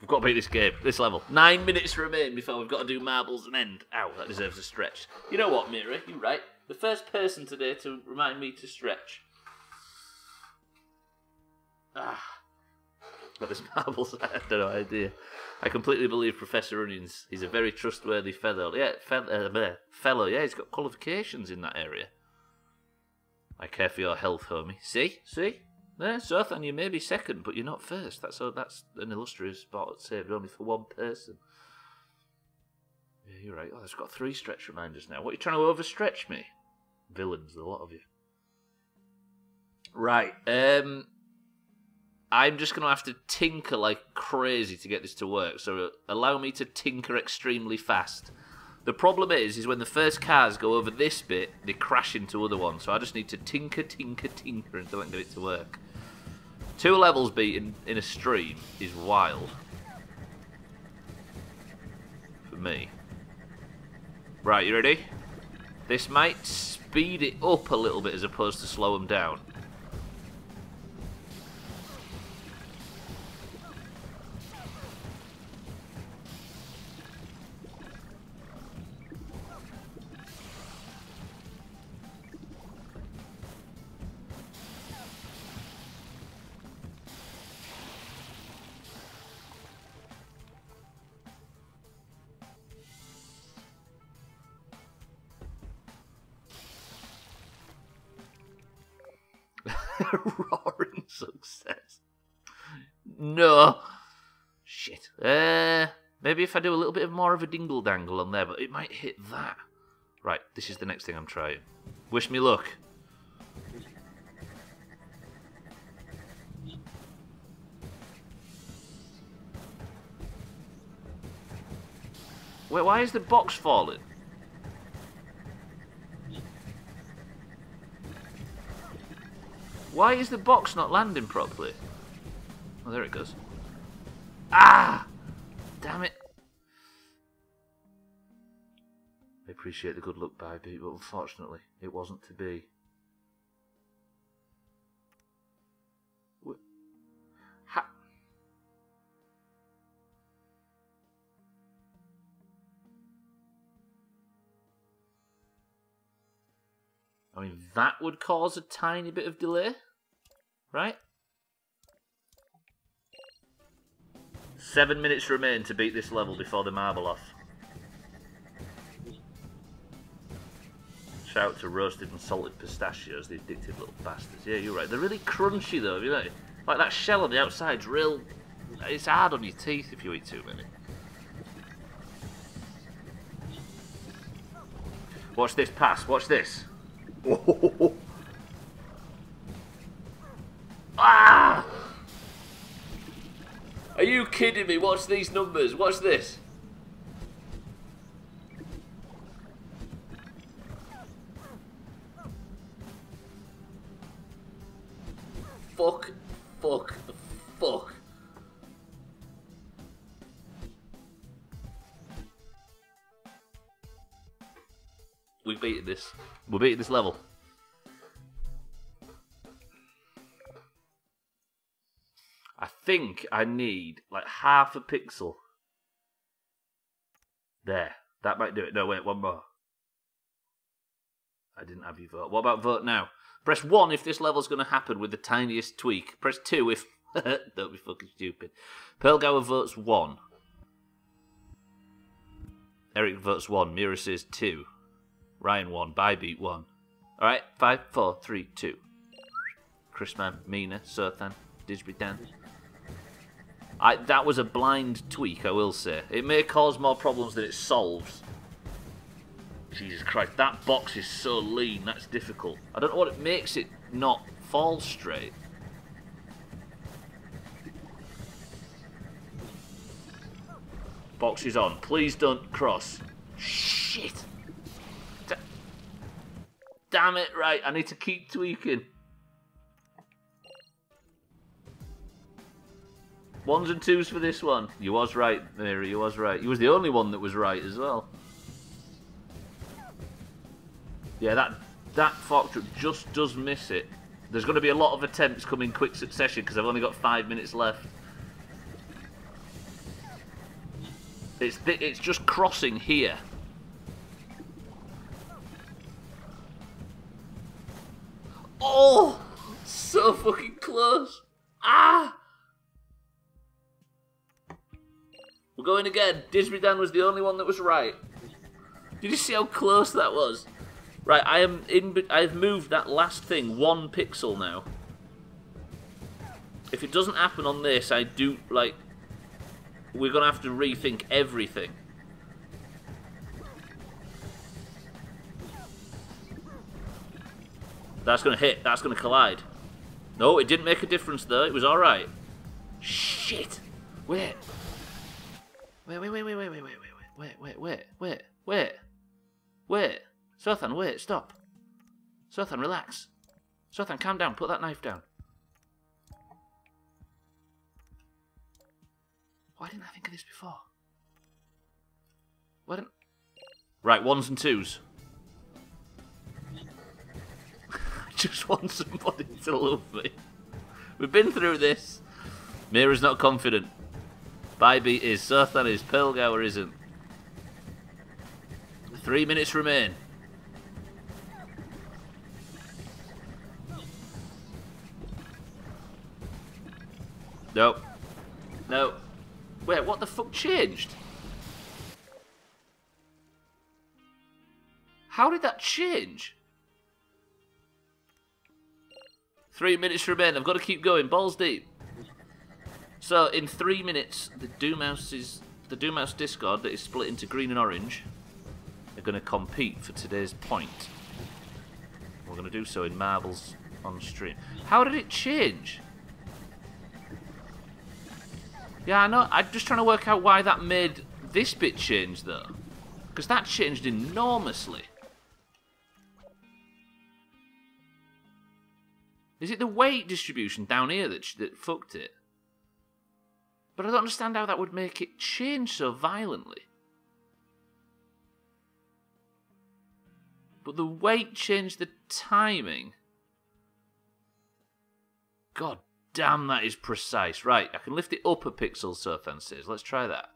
We've got to beat this game, this level. Nine minutes remain before we've got to do marbles and end. Ow, that deserves a stretch. You know what, Mira? You're right. The first person today to remind me to stretch. Ah. But there's marbles, I had no idea. I completely believe Professor Onions. He's a very trustworthy fellow. Yeah, fellow, uh, fellow. Yeah, he's got qualifications in that area. I care for your health, homie. See? See? Yeah, Sothan, you may be second, but you're not first. That's that's an illustrious spot saved only for one person. Yeah, you're right. Oh, it's got three stretch reminders now. What are you trying to overstretch me? Villains, a lot of you. Right. Um, I'm just going to have to tinker like crazy to get this to work. So allow me to tinker extremely fast. The problem is, is when the first cars go over this bit, they crash into other ones. So I just need to tinker, tinker, tinker until I can get it to work. Two levels beaten in a stream is wild. For me. Right, you ready? This might speed it up a little bit as opposed to slow them down. If I do a little bit of more of a dingle dangle on there, but it might hit that. Right, this is the next thing I'm trying. Wish me luck. Wait, why is the box falling? Why is the box not landing properly? Oh, there it goes. Ah! Damn it. I appreciate the good luck, Bybee, but unfortunately, it wasn't to be. I mean, that would cause a tiny bit of delay, right? Seven minutes remain to beat this level before the marble off. Shout out to roasted and salted pistachios, the addictive little bastards. Yeah, you're right. They're really crunchy though, you know. Like that shell on the outside's real. It's hard on your teeth if you eat too many. Watch this pass. Watch this. Ah! Are you kidding me? Watch these numbers. Watch this. Fuck. Fuck. Fuck. We beat this. We beat this level. I think I need like half a pixel. There. That might do it. No, wait, one more. I didn't have you vote. What about vote now? Press 1 if this level's going to happen with the tiniest tweak. Press 2 if... Don't be fucking stupid. Pearlgower votes 1. Eric votes 1. Mira says 2. Ryan 1. Bybeat 1. Alright, 5, 4, 3, 2. Chrisman, Mina, Sothan, Disbury Dan. I, that was a blind tweak, I will say. It may cause more problems than it solves. Jesus Christ, that box is so lean, that's difficult. I don't know what it makes it not fall straight. Box is on. Please don't cross. Shit! D Damn it, right, I need to keep tweaking. Ones and twos for this one. You was right, Mary, you was right. You was the only one that was right as well. Yeah, that that fork truck just does miss it. There's going to be a lot of attempts coming quick succession because I've only got five minutes left. It's it's just crossing here. Oh, so fucking close. Ah. We're going again. Disbury Dan was the only one that was right. Did you see how close that was? Right, I am in. I've moved that last thing one pixel now. If it doesn't happen on this, I do like. We're gonna have to rethink everything. That's gonna hit. That's gonna collide. No, it didn't make a difference though. It was all right. Shit. Wait. Wait, wait, wait, wait, wait, wait, wait, wait, wait, wait, wait, wait, wait. Sothan, wait, stop. Sothan, relax. Sothan, calm down. Put that knife down. Why didn't I think of this before? Why didn't... Right, ones and twos. I just want somebody to love me. We've been through this. Mira's not confident. Bybeat is, Sothan is, Pearlgower isn't. Three minutes remain. No. No. Wait, what the fuck changed? How did that change? Three minutes remain. I've got to keep going. Balls deep. So in three minutes, the Doomhaus is the Doomhaus Discord that is split into green and orange are going to compete for today's point. We're going to do so in marbles on stream. How did it change? Yeah, I know. I'm just trying to work out why that made this bit change, though. Because that changed enormously. Is it the weight distribution down here that, that fucked it? But I don't understand how that would make it change so violently. But the weight changed the timing. God damn, that is precise. Right, I can lift it up a pixel, says. Let's try that.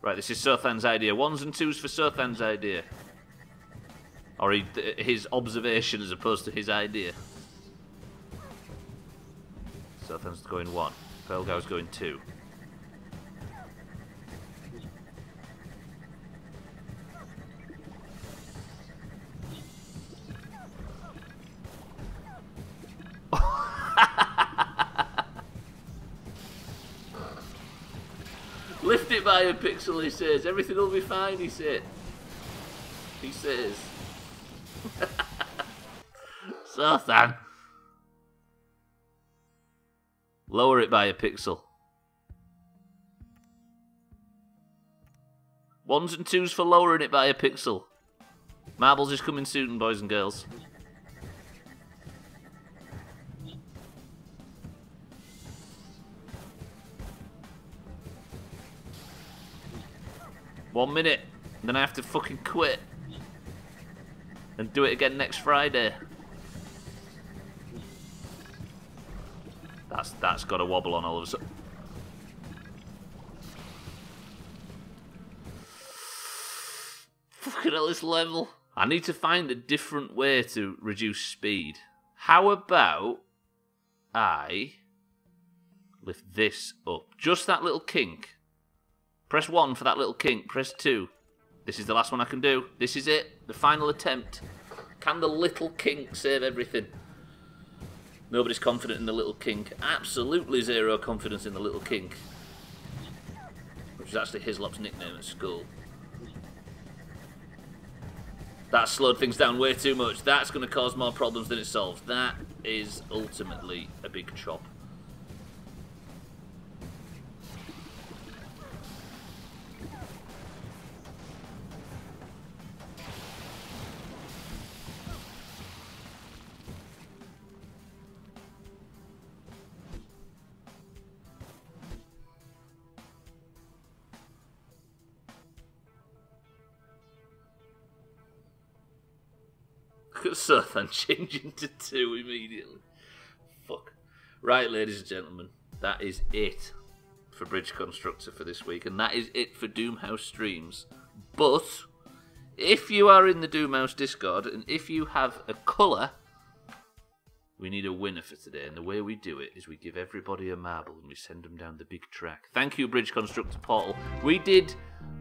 Right, this is Sothan's idea. Ones and twos for Sothan's idea. Or he, his observation as opposed to his idea. Sothan's going one. Pearl Pearlgower's going two. Lift it by a pixel, he says. Everything will be fine, he said. He says. Sothan. Lower it by a pixel. Ones and twos for lowering it by a pixel. Marbles is coming soon, boys and girls. One minute, then I have to fucking quit. And do it again next Friday. That's that's got a wobble on all of a sudden. Fucking hell, this level. I need to find a different way to reduce speed. How about I lift this up? Just that little kink. Press 1 for that little kink. Press 2. This is the last one I can do. This is it. The final attempt. Can the little kink save everything? Nobody's confident in the little kink. Absolutely zero confidence in the little kink. Which is actually Hislop's nickname at school. That slowed things down way too much. That's going to cause more problems than it solves. That is ultimately a big chop. At Sothan changing to two immediately. Fuck. Right, ladies and gentlemen, that is it for Bridge Constructor for this week, and that is it for Doomhaus streams. But if you are in the Doomhaus Discord, and if you have a colour, we need a winner for today. And the way we do it is we give everybody a marble and we send them down the big track. Thank you, Bridge Constructor Portal. We did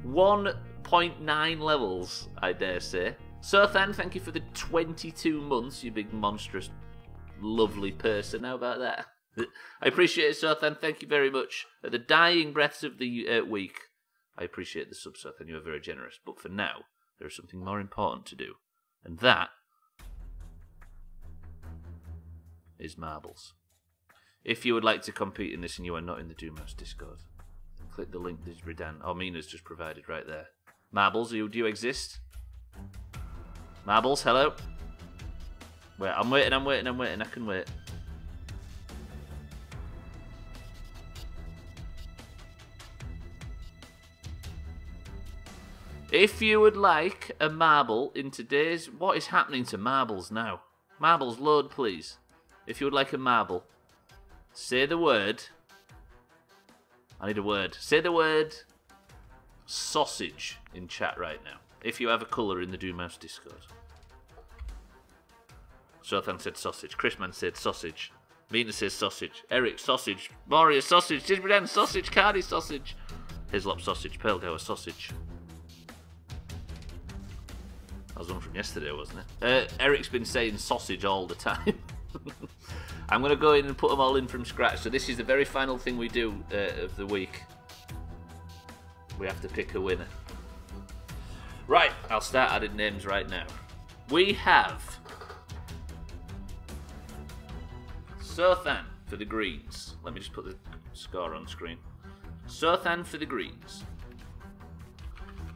1.9 levels, I dare say. Sothan, thank you for the 22 months, you big monstrous, lovely person. How about that? I appreciate it, Sothan. Thank you very much. At the dying breaths of the uh, week, I appreciate the sub, Sothan. You are very generous. But for now, there is something more important to do. And that is marbles. If you would like to compete in this and you are not in the Doomhaus Discord, click the link that Redan or Mina's just provided right there. Marbles, do you, do you exist? Marbles, hello? Wait, I'm waiting, I'm waiting, I'm waiting, I can wait. If you would like a marble in today's... What is happening to marbles now? Marbles, load, please. If you would like a marble, say the word. I need a word. Say the word sausage in chat right now. If you have a colour in the Doomhaus Discord. Sothan said sausage. Chrisman said sausage. Mina says sausage. Eric sausage. Mario sausage. Disbridan sausage. Cardi sausage. Hislop sausage. Pearlgower sausage. That was one from yesterday, wasn't it? Uh, Eric's been saying sausage all the time. I'm going to go in and put them all in from scratch. So this is the very final thing we do uh, of the week. We have to pick a winner. Right, I'll start adding names right now. We have Sothan for the Greens. Let me just put the score on screen. Sothan for the Greens.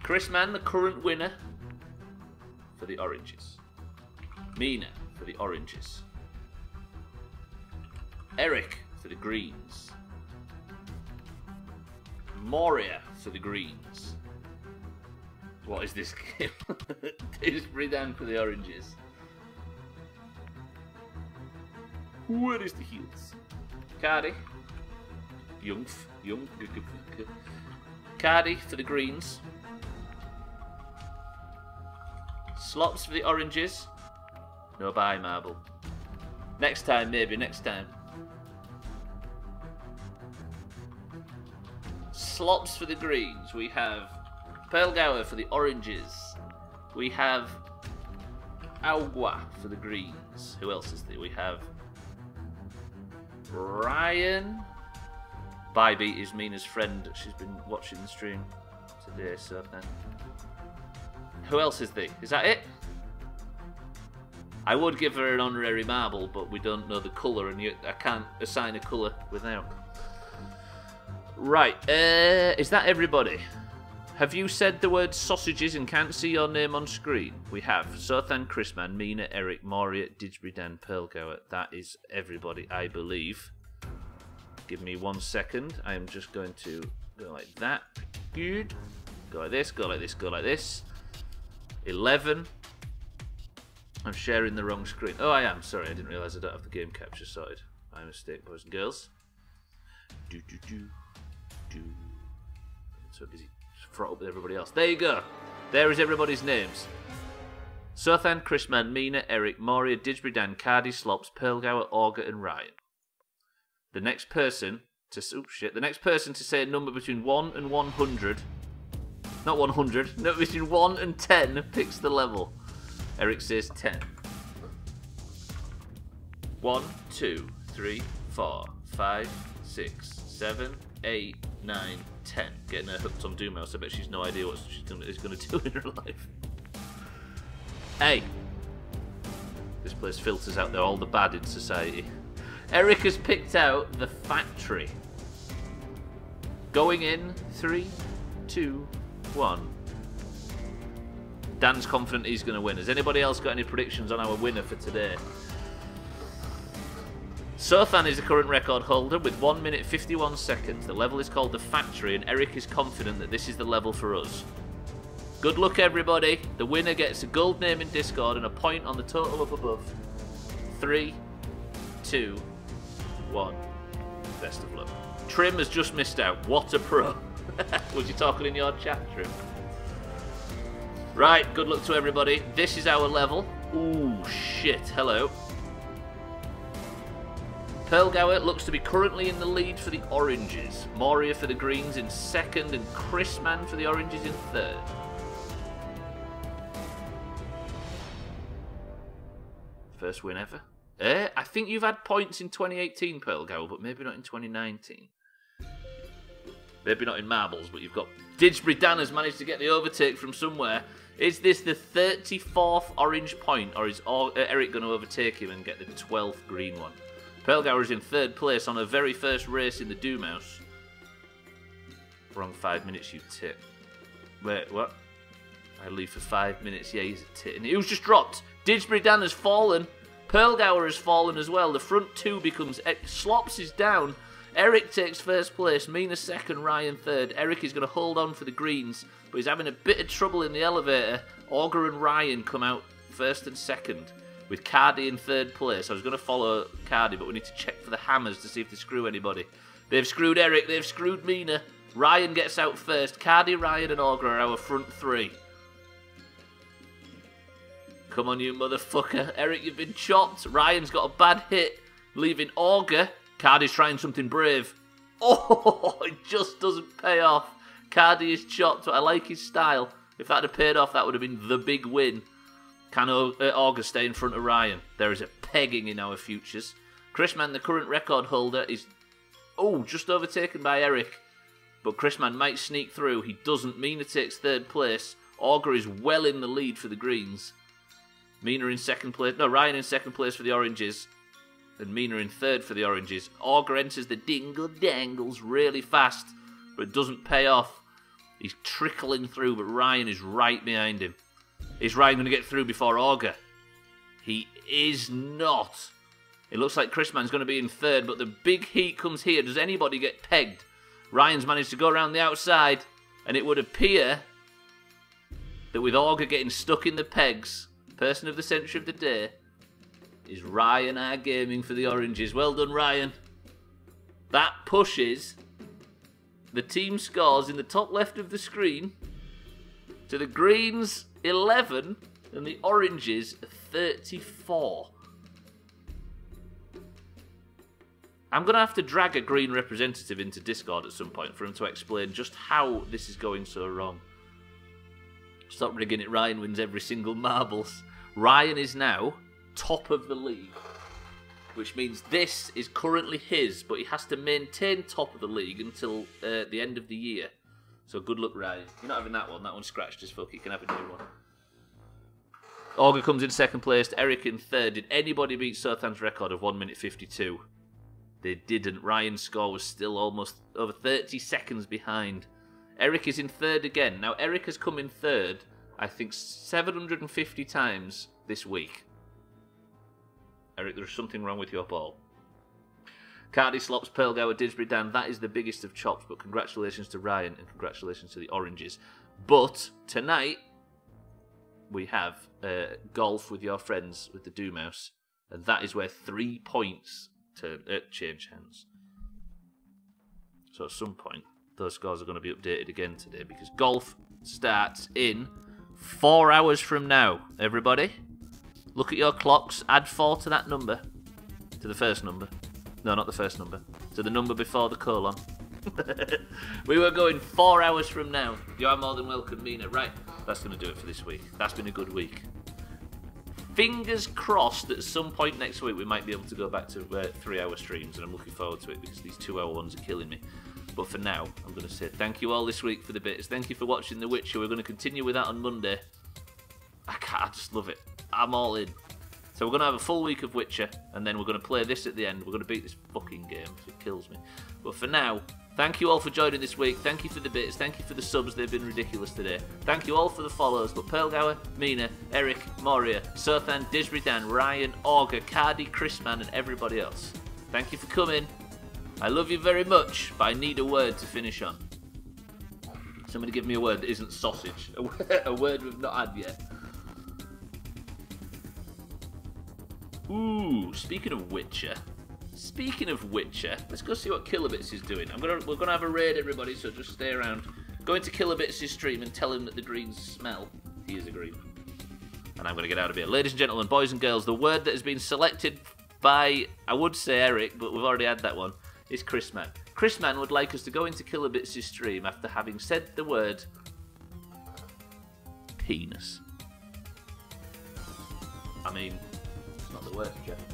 Chrisman, the current winner for the Oranges. Mina for the Oranges. Eric for the Greens. Moria for the Greens. What is this game? It's Bridan for the Oranges. Where is the heels? Cardi. Jungf. Jung. Cardi for the Greens. Slops for the Oranges. No bye, marble. Next time, maybe, next time. Slops for the greens. We have Pearlgower for the oranges. We have Augur for the greens. Who else is there? We have Ryan. Bybee is Mina's friend. She's been watching the stream today, so then. Who else is there? Is that it? I would give her an honorary marble, but we don't know the colour, and you, I can't assign a colour without. Right, uh, is that everybody? Have you said the word sausages and can't see your name on screen? We have Sothan, Chrisman, Mina, Eric, Moria, Didsbury, Dan. That is everybody, I believe. Give me one second. I am just going to go like that. Good. Go like this, go like this, go like this. 11. I'm sharing the wrong screen. Oh, I am. Sorry, I didn't realise I don't have the game capture sorted. My mistake, boys and girls. Do, do, do, do. So busy fraught with everybody else. There you go. There is everybody's names. Sothan, Chrisman, Mina, Eric, Moria, Dan, Cardi, Slops, Pearlgower, Augur, and Ryan. The next person to oh shit, the next person to say a number between one and one hundred, not one hundred, no between one and ten picks the level. Eric says 10. 1, 2, 3, 4, 5, 6, 7, 8, 9, 10. Getting her hooked on Doomhaus. I bet she's no idea what she's gonna, is going to do in her life. Hey! This place filters out all the bad in society. Eric has picked out the factory. Going in, three, two, one. Dan's confident he's going to win. Has anybody else got any predictions on our winner for today? Sothan is the current record holder with 1 minute 51 seconds. The level is called The Factory, and Eric is confident that this is the level for us. Good luck, everybody. The winner gets a gold name in Discord and a point on the total up above. Three, two, one. Best of luck. Trim has just missed out. What a pro. Was you talking in your chat, Trim? Right, good luck to everybody. This is our level. Ooh, shit. Hello. Pearlgower looks to be currently in the lead for the oranges. Moria for the greens in second and Chrisman for the oranges in third. First win ever. Eh, I think you've had points in 2018, Pearlgower, but maybe not in 2019. Maybe not in marbles, but you've got Didsbury Dan has managed to get the overtake from somewhere. Is this the 34th orange point, or is uh, Eric going to overtake him and get the 12th green one? Pearlgower is in third place on her very first race in the Doomhaus. Wrong five minutes, you tit. Wait, what? I leave for five minutes. Yeah, he's a tit. And he was just dropped. Didsbury Dan has fallen. Pearlgower has fallen as well. The front two becomes. Slops is down. Eric takes first place. Mina second. Ryan third. Eric is going to hold on for the greens, but he's having a bit of trouble in the elevator. Augur and Ryan come out first and second, with Cardi in third place. I was going to follow Cardi, but we need to check for the hammers to see if they screw anybody. They've screwed Eric. They've screwed Mina. Ryan gets out first. Cardi, Ryan, and Augur are our front three. Come on, you motherfucker. Eric, you've been chopped. Ryan's got a bad hit, leaving Augur. Cardi's trying something brave. Oh, it just doesn't pay off. Cardi is chopped, but I like his style. If that had paid off, that would have been the big win. Can uh, Augur stay in front of Ryan? There is a pegging in our futures. Chrisman, the current record holder, is oh just overtaken by Eric. But Chrisman might sneak through. He doesn't. Mina takes third place. Augur is well in the lead for the Greens. Mina in second place. No, Ryan in second place for the Oranges. And Mina in third for the Oranges. Augur enters the dingle dangles really fast, but doesn't pay off. He's trickling through, but Ryan is right behind him. Is Ryan going to get through before Augur? He is not. It looks like Chrisman's going to be in third, but the big heat comes here. Does anybody get pegged? Ryan's managed to go around the outside, and it would appear that with Augur getting stuck in the pegs, person of the century of the day is Ryan R Gaming for the Oranges. Well done, Ryan. That pushes the team scores in the top left of the screen to the Greens 11 and the Oranges 34. I'm going to have to drag a green representative into Discord at some point for him to explain just how this is going so wrong. Stop rigging it. Ryan wins every single marbles. Ryan is now top of the league, which means this is currently his, but he has to maintain top of the league until uh, the end of the year. So good luck, Ryan. You're not having that one. That one's scratched as fuck. You can have a new one. Augur comes in second place. Eric in third. Did anybody beat Sothan's record of 1 minute 52? They didn't. Ryan's score was still almost over 30 seconds behind. Eric is in third again. Now, Eric has come in third I think 750 times this week. Eric, there's something wrong with your ball. Cardi Slops, Pearlgower, Didsbury Dan, that is the biggest of chops, but congratulations to Ryan and congratulations to the Oranges. But tonight, we have uh, golf with your friends with the Doomhaus, and that is where three points to uh, change hands. So at some point, those scores are going to be updated again today because golf starts in Four hours from now, everybody. Look at your clocks. Add four to that number. To the first number. No, not the first number. So the number before the colon. we were going four hours from now. You are more than welcome, Mina. Right, that's going to do it for this week. That's been a good week. Fingers crossed that at some point next week we might be able to go back to uh, three hour streams, and I'm looking forward to it because these two hour ones are killing me. But for now, I'm going to say thank you all this week for the bits. Thank you for watching The Witcher. We're going to continue with that on Monday. I, can't, I just love it. I'm all in. So we're going to have a full week of Witcher, and then we're going to play this at the end. We're going to beat this fucking game, it kills me. But for now, thank you all for joining this week. Thank you for the bits. Thank you for the subs. They've been ridiculous today. Thank you all for the follows. But Pearlgower, Mina, Eric, Moria, Sothan, Didsbury Dan, Ryan, Augur, Cardi, Chrisman, and everybody else. Thank you for coming. I love you very much, but I need a word to finish on. Somebody give me a word that isn't sausage. A word we've not had yet. Ooh, speaking of Witcher. Speaking of Witcher, let's go see what Kilobits is doing. I'm gonna we're gonna have a raid, everybody, so just stay around. Go into Kilobits' stream and tell him that the greens smell. He is a green. And I'm gonna get out of here. Ladies and gentlemen, boys and girls, the word that has been selected by I would say Eric, but we've already had that one, is Chrisman. Chris Man would like us to go into Kilobits' stream after having said the word penis. I mean, the worst, Jeff.